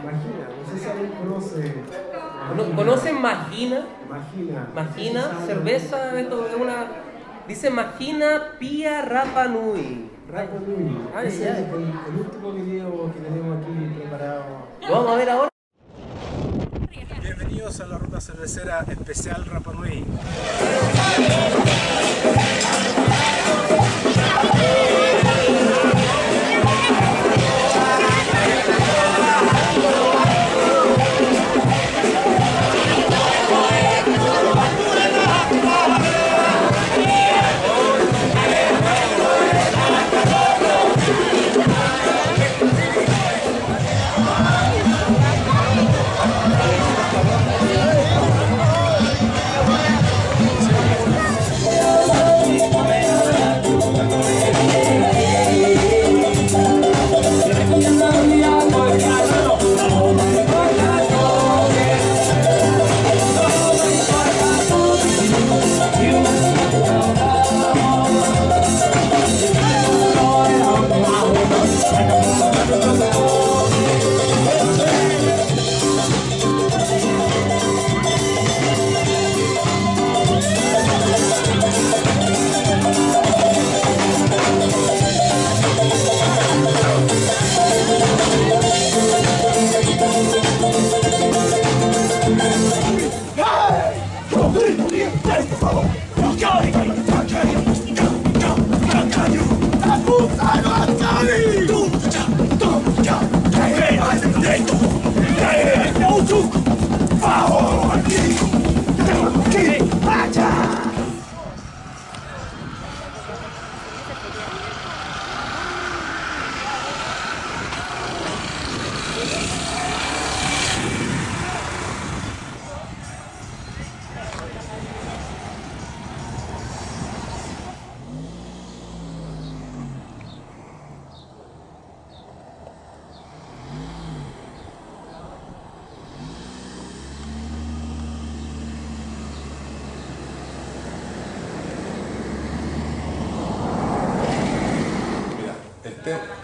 Imagina, no sé si alguien conoce. ¿Cono- ¿Conocen Magina? Magina. Magina, cerveza, esto es una. Dice Magina Pia Rapa Nui. Rapa Nui. Ay, Ese ay. es el, el último video que tenemos aquí preparado. Lo vamos a ver ahora. Bienvenidos a la ruta cervecera especial Rapa Nui.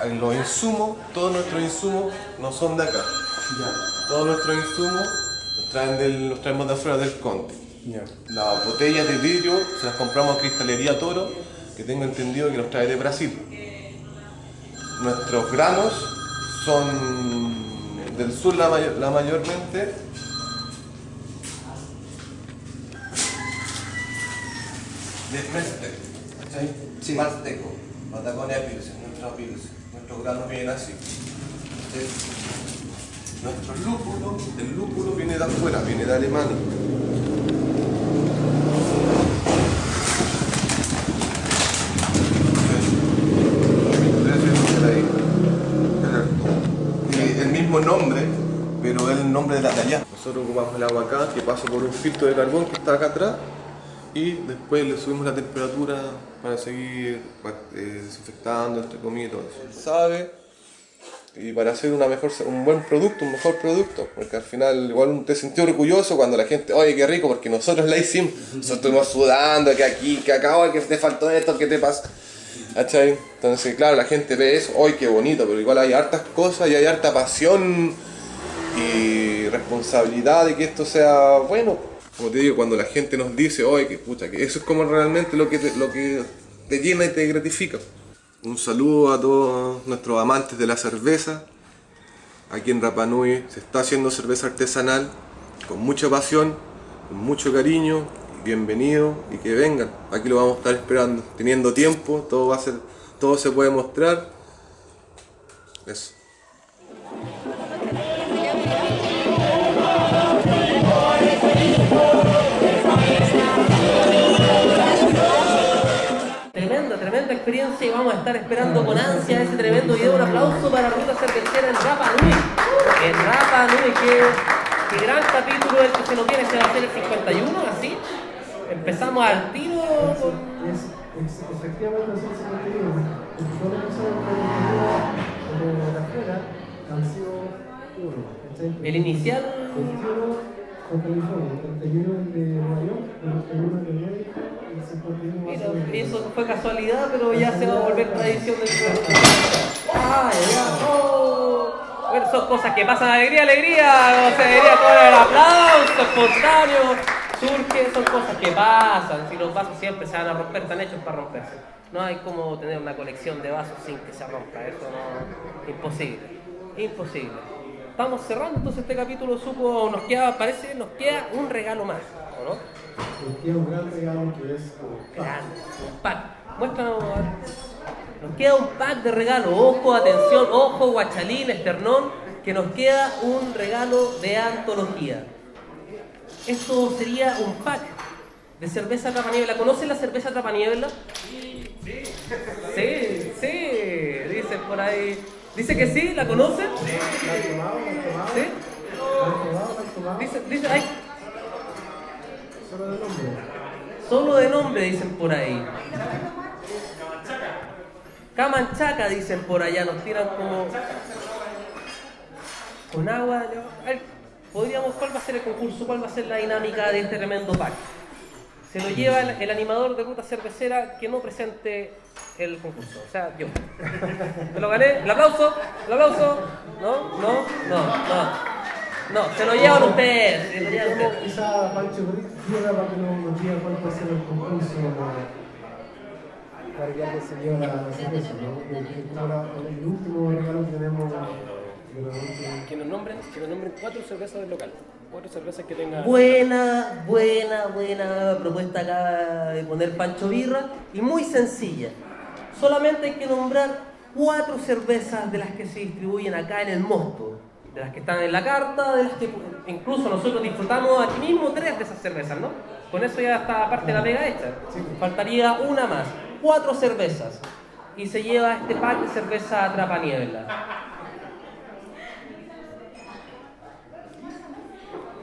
Te- los insumos, todos nuestros insumos no son de acá. Todos nuestros insumos los, traen del- los traemos de afuera del Conte. Las botellas de vidrio se las compramos a Cristalería Toro, que tengo entendido que los trae de Brasil. Nuestros granos son del sur la, mayor- la mayormente. De Meste, ¿cachai? Mazteco, Patagonia Pilsen, nuestra Pilsen. Granos vienen así. ¿cachai? Nuestro lúpulo, el lúpulo viene de afuera, viene de Alemania. El mismo nombre, pero es el nombre de la de allá. Nosotros ocupamos el agua acá, que pasa por un filtro de carbón que está acá atrás, y después le subimos la temperatura para seguir eh, desinfectando, entre comillas, eso. Sabe, y para hacer una mejor, un buen producto, un mejor producto, porque al final igual te sentí orgulloso cuando la gente, oye, qué rico, porque nosotros la hicimos, nosotros estuvimos sudando, que aquí, que acá, oye, que te faltó esto, que te pasa. ¿Cachai? Entonces, claro, la gente ve eso, ¡ay, qué bonito! Pero igual hay hartas cosas y hay harta pasión y responsabilidad de que esto sea bueno. Como te digo, cuando la gente nos dice, ¡ay, que pucha! Que eso es como realmente lo que te, llena y te gratifica. Un saludo a todos nuestros amantes de la cerveza. Aquí en Rapa Nui se está haciendo cerveza artesanal con mucha pasión, con mucho cariño. Bienvenido y que vengan. Aquí lo vamos a estar esperando, teniendo tiempo. Todo va a ser, todo se puede mostrar. Eso. Experiencia y vamos a estar esperando con ansia ese tremendo video. Un aplauso para Ruta Cervecera en Rapa Nui. En Rapa Nui, qué, qué gran capítulo el que se lo viene, se va a hacer el 51, así. Empezamos al tiro con... Es, es- efectivamente es el 51. Porque todos los que son como de afuera han sido uno. El inicial. 21 con California, el 31 de Nueva York, el 31 de Mira, eso fue casualidad, pero ya se va a volver tradición del ¡Ay, ya! ¡Oh! Bueno, son cosas que pasan. ¡Alegría, alegría! Se debería todo el aplauso espontáneo. Surge, son cosas que pasan. Si los vasos siempre se van a romper, están hechos para romperse. No hay como tener una colección de vasos sin que se rompa. Eso no. Imposible. Imposible. Estamos cerrando entonces este capítulo, supo, nos queda, parece, nos queda un regalo más, ¿o no? Nos queda un gran regalo que es un pack. Muéstranos. a ver. Nos queda un pack de regalo. Ojo, atención, ojo, guachalín, esternón, que nos queda un regalo de antología. Esto sería un pack de cerveza Trapaniebla. ¿Conocen la cerveza Trapaniebla? Sí, sí, dicen por ahí. ¿Dice que sí? ¿La conocen? ¿Sí? Dice, dice, ay, solo de nombre. Solo de nombre dicen por ahí. Camanchaca dicen por allá, nos tiran como con agua. Podríamos, ¿cuál va a ser el concurso? ¿Cuál va a ser la dinámica de este tremendo pack? Se lo lleva el, el animador de ruta cervecera que no presente el concurso, o sea, yo. ¿Me lo gané? ¿El aplauso? ¿El aplauso? ¿No? ¿No? No, no. No, se lo llevan ustedes. Se lo llevan ustedes. Quizá Pancho para que nos nos diga cuál puede ser el concurso para que alguien se lleve la cerveza, ¿no? Ahora el último regalo que tenemos. que nos- Que nos nombren, que nos nombren cuatro cervezas del local. Cuatro cervezas que tengan. Buena, buena, buena propuesta acá de poner Pancho Birra y muy sencilla. Solamente hay que nombrar cuatro cervezas de las que se distribuyen acá en el mosto. De las que están en la carta, de las que incluso nosotros disfrutamos aquí mismo tres de esas cervezas, ¿no? Con eso ya está parte de la pega hecha. Faltaría una más. Cuatro cervezas. Y se lleva este pack de cerveza Atrapaniebla.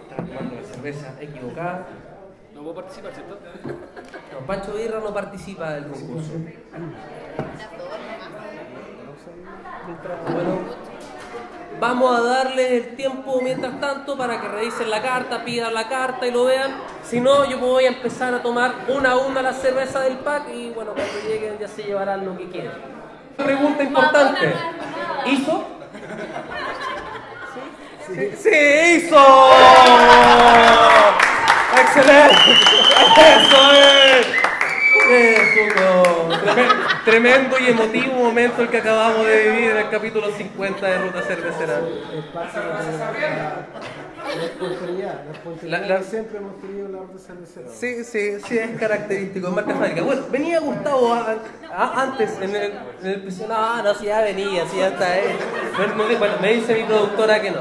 Estaba tomando la cerveza equivocada. No puedo participar, ¿cierto? No, Pancho Birra no participa del concurso. Bueno, vamos a darles el tiempo mientras tanto para que revisen la carta, pidan la carta y lo vean. Si no, yo voy a empezar a tomar una a una la cerveza del pack y bueno, cuando lleguen ya se llevarán lo que quieran. Pregunta importante. ¿Hizo? Sí, sí, hizo. ¡Excelente! ¡Eso es! Tremendo y emotivo momento el que acabamos de vivir en el capítulo 50 de Ruta Cervecera. La la siempre hemos tenido en la ruta cervecera. Sí, sí, sí, es característico, es marca fábrica. Bueno, venía Gustavo a- a- antes en el, en el. No, no, si ya venía, si ya está. Eh. Bueno, me dice mi productora que no.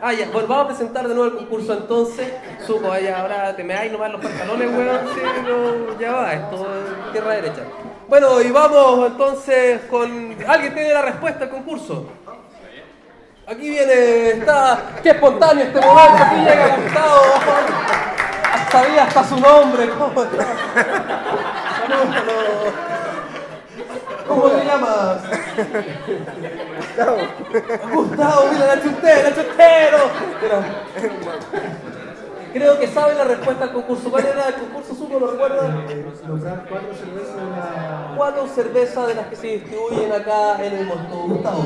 Ah, ya, bueno, vamos a presentar de nuevo el concurso entonces. Supo, vaya, ahora te me dais nomás los pantalones, weón. Sí, no, ya va, esto es tierra derecha. Bueno, y vamos entonces con. ¿Alguien tiene la respuesta al concurso? Aquí viene, está. ¡Qué espontáneo este momento! Aquí llega Gustavo. Sabía hasta su nombre. ¿Cómo. ¿Cómo te llamas? Gustavo, mira la chutera, chutero. Pero, creo que sabe la respuesta al concurso. ¿Cuál era el concurso? ¿Supo? ¿Lo recuerda? Lograr cuatro cervezas en la... Cuatro cervezas de las que se distribuyen acá en el Mosto. Gustavo.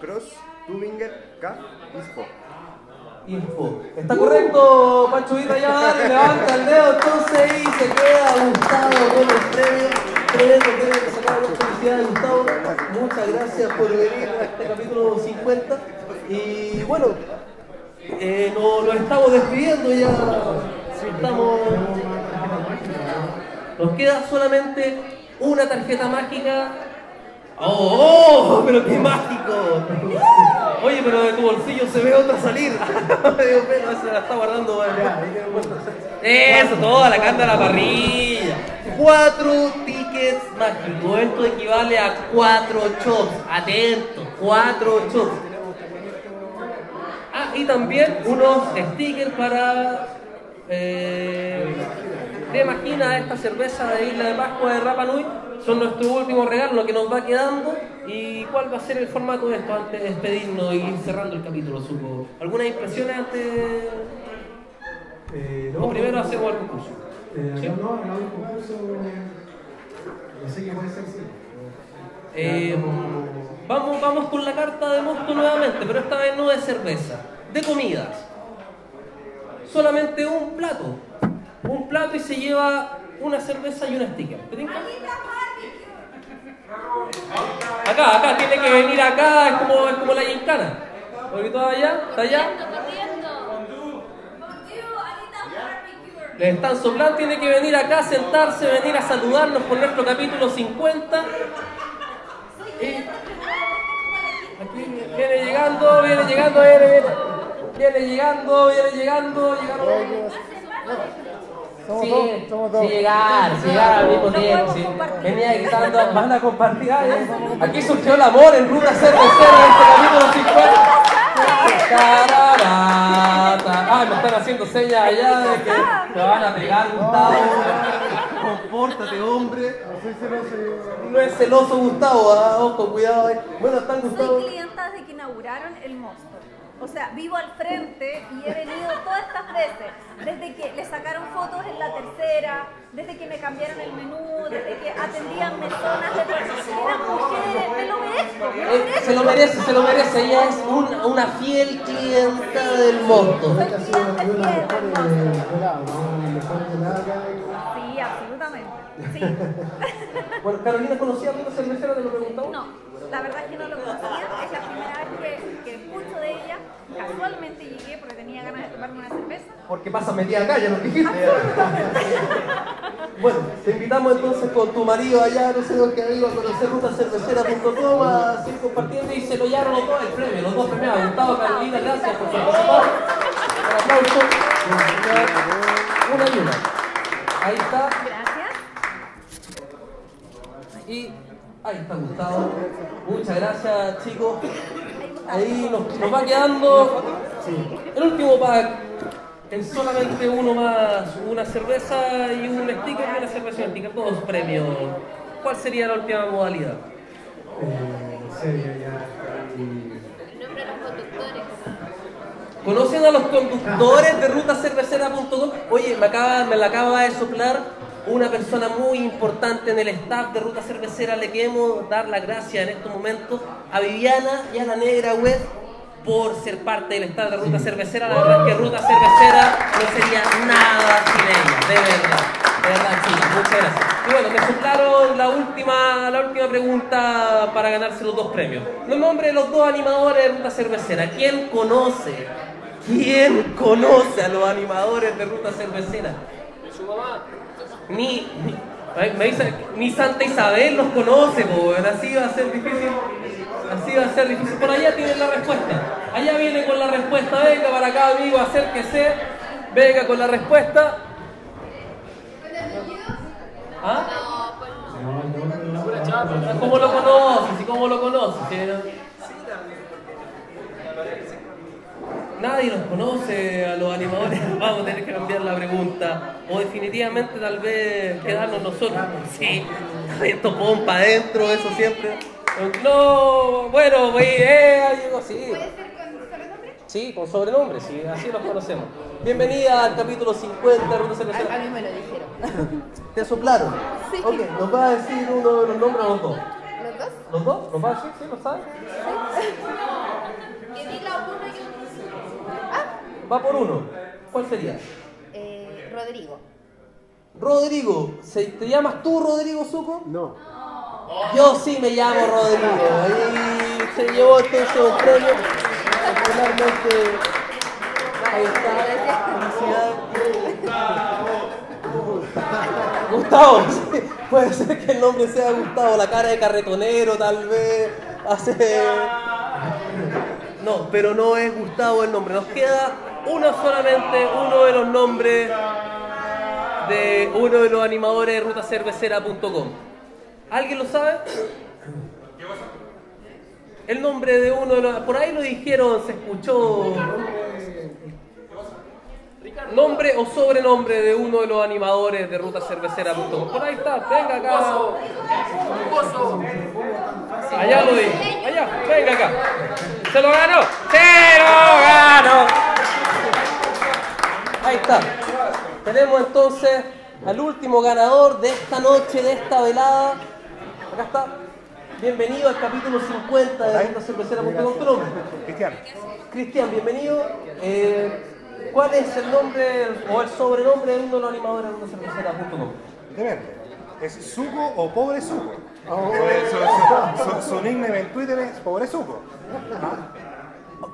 Cross, Tubinger, K, Ispo. Info. ¿Está correcto, Pancho Vita? Ya dale, levanta el dedo entonces y se queda Gustavo con el premio. Tremendo premio que sacamos. Felicidades, Gustavo. Muchas gracias por venir a este capítulo 50. Y bueno, eh, nos, nos estamos despidiendo ya. Estamos. Nos queda solamente una tarjeta mágica. ¡Oh! oh ¡Pero qué mágico! Oye, pero de tu bolsillo se ve otra salir. Me dio pena, se la está guardando. vale. Eso, toda la carne a la parrilla. Cuatro tickets mágicos. Esto equivale a cuatro shots. Atento, cuatro shots. Ah, y también unos stickers para. Eh, ¿Te imaginas esta cerveza de Isla de Pascua de Rapa Nui? Son nuestro último regalo, lo que nos va quedando. ¿Y cuál va a ser el formato de esto antes de despedirnos y ir cerrando el capítulo, supo? ¿Algunas impresiones antes? Eh, o primero hacemos el concurso. Eh, ¿Sí? No, no, no, el concurso... No sé qué puede ser, sí. Eh, vamos, vamos con la carta de mosto nuevamente, pero esta vez no de cerveza, de comidas. Solamente un plato. Un plato y se lleva una cerveza y un sticker. ¿Te? Acá, acá, tiene que venir acá, es como, es como la gincana. Porque allá, está allá. Le están soplando, tiene que venir acá, sentarse, venir a saludarnos por nuestro capítulo 50. Y aquí viene llegando, viene llegando, viene, viene, viene llegando, viene llegando, llegaron. Somos Sí, dos, somos dos. sí, llegar, sí, llegar al mismo tiempo. sí. Venía gritando, van a compartir. eh. Aquí surgió el amor en ruta cervecera en este capítulo 50. Tararata. Ah, me están haciendo señas allá de que te van a pegar, Gustavo. Compórtate, hombre. No es celoso, Gustavo. ah, Ojo, cuidado. eh. Bueno, están Gustavo. Soy clienta desde que inauguraron el Mosto. O sea, vivo al frente y he venido todas estas veces. Desde que le sacaron fotos en la tercera, desde que me cambiaron el menú, desde que atendían mesonas de eran mujeres. Me lo merezco, me lo Eh, merezco. se lo merece, se lo merece. Ella es una, una fiel clienta del mosto. Esta ha sido una de las mejores veladas, ¿no? La mejor velada que hay. Sí, absolutamente. Sí. Bueno, Carolina, ¿conocía a Ruta Cervecera? Te lo preguntaba. No, la verdad es que no lo conocía. Es la primera vez que, que escucho de ella. Casualmente llegué porque tenía ganas de tomarme una cerveza. Porque pasa metida acá, ya lo dijiste. bueno, te invitamos entonces con tu marido allá, no sé dónde que ido a conocer rutacervecera.com a seguir compartiendo y se lo llevaron los dos el premio, los dos premiados. Gustavo, Carolina, gracias por. Un aplauso. Una y una. Ahí está. Gracias. Y ahí está Gustavo. Muchas gracias, chicos. Ahí nos, nos va quedando el último pack. Es solamente uno más, una cerveza y un sticker y una cerveza y un sticker, todos premios. ¿Cuál sería la última modalidad? Eh, en ¿Conocen a los conductores de rutacervecera.com? Oye, me, acaba, me la acaba de soplar una persona muy importante en el staff de Ruta Cervecera. Le queremos dar las gracias en estos momentos a Viviana y a la Negra Web por ser parte del staff de Ruta Cervecera. La verdad es que Ruta Cervecera no sería nada sin ella, de verdad. De verdad, chicas, muchas gracias. Y bueno, me soplaron la última, la última pregunta para ganarse los dos premios. Los nombres de los dos animadores de Ruta Cervecera. ¿Quién conoce? ¿Quién conoce a los animadores de Ruta Cervecera? Su mamá. Ni, ni, me dice, ni Santa Isabel los conoce, po, así va a ser difícil. Así va a ser difícil. Por allá tienen la respuesta. Allá viene con la respuesta. Venga para acá, amigo, acérquese. Venga con la respuesta. ¿Ah? ¿Cómo lo conoces? ¿Y cómo lo conoces? ¿Sí, no? Nadie los conoce a los animadores. Vamos a tener que cambiar la pregunta. O definitivamente tal vez quedarnos nosotros. Sí, esto pon para adentro, eso siempre. No, bueno, pues, eh, llegó así. Sí, con sobrenombre, sí, así los conocemos. Bienvenida al capítulo 50 de Ruta Cervecera. A mí me lo dijeron. ¿Te soplaron? Sí. Ok, ¿nos va a decir uno de los nombres a los dos? ¿Los dos? ¿Los dos? ¿Nos va a decir? ¿Sí? ¿Lo sabe? Que diga uno y uno. Va por uno. ¿Cuál sería? Eh, Rodrigo. Rodrigo. ¿se- ¿Te llamas tú Rodrigo Suco? No. Yo sí me llamo Rodrigo. Y se llevó entonces un premio. Particularmente. Ahí está. Felicidades. Gustavo, puede ser que el nombre sea Gustavo, la cara de carretonero tal vez, hace... No, pero no es Gustavo el nombre, nos queda uno solamente, uno de los nombres de uno de los animadores de rutacervecera.com. ¿Alguien lo sabe? El nombre de uno de los... Por ahí lo dijeron, se escuchó... Nombre o sobrenombre de uno de los animadores de rutacervecera.com. Por ahí está, venga acá. Allá lo dije. Allá, venga acá. ¿Se lo ganó? ¡Se lo ganó! Ahí está. Tenemos entonces al último ganador de esta noche, de esta velada. Acá está. Bienvenido al capítulo 50 de rutacervecera.com. ¿Tu nombre? Cristian. Cristian, bienvenido. Eh, ¿Cuál es el nombre o el sobrenombre de uno de los animadores de rutacervecera.com? Depende. ¿Es Suco o Pobre Suco? Su, su, su, su nickname en Twitter es Pobre Suco.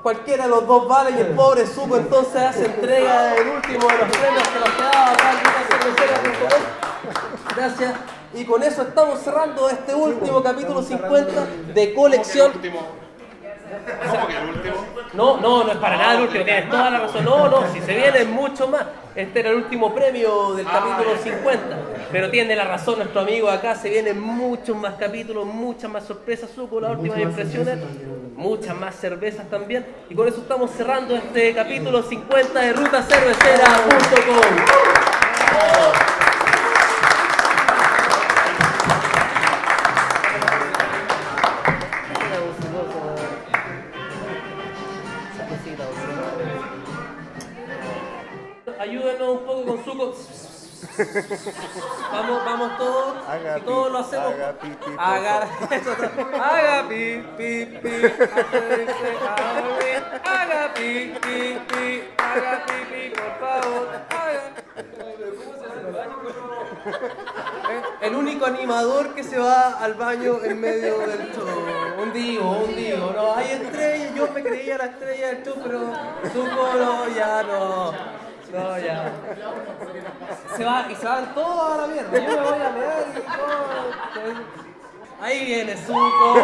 Cualquiera de los dos vale y el pobre Suco entonces hace entrega del último de los premios que nos quedaba acá en. Gracias. Y con eso estamos cerrando este último capítulo 50 de colección. No, no, no es para nada el último, tienes toda la razón. No, no, si se viene mucho más. Este era el último premio del capítulo 50. Pero tiene la razón nuestro amigo acá, se vienen muchos más capítulos, muchas más sorpresas, suco, las últimas impresiones, muchas más cervezas también. Y con eso estamos cerrando este capítulo 50 de rutacervecera.com. Vamos, vamos todos. Haga si todos pi- lo hacemos. haga pi, pi, Haga, eso haga pi, pi, pi. Haga pi, pi, pi. Haga pi, pi, por favor. Haga. Eh, El único animador que se va al baño en medio del show. Un divo, un divo. No, hay estrellas. Yo me creía la estrella del show, pero Zuko no, ya no. No, ya. Se va, y se van todos a la. Yo me voy a leer y todo. Ahí viene Zuko.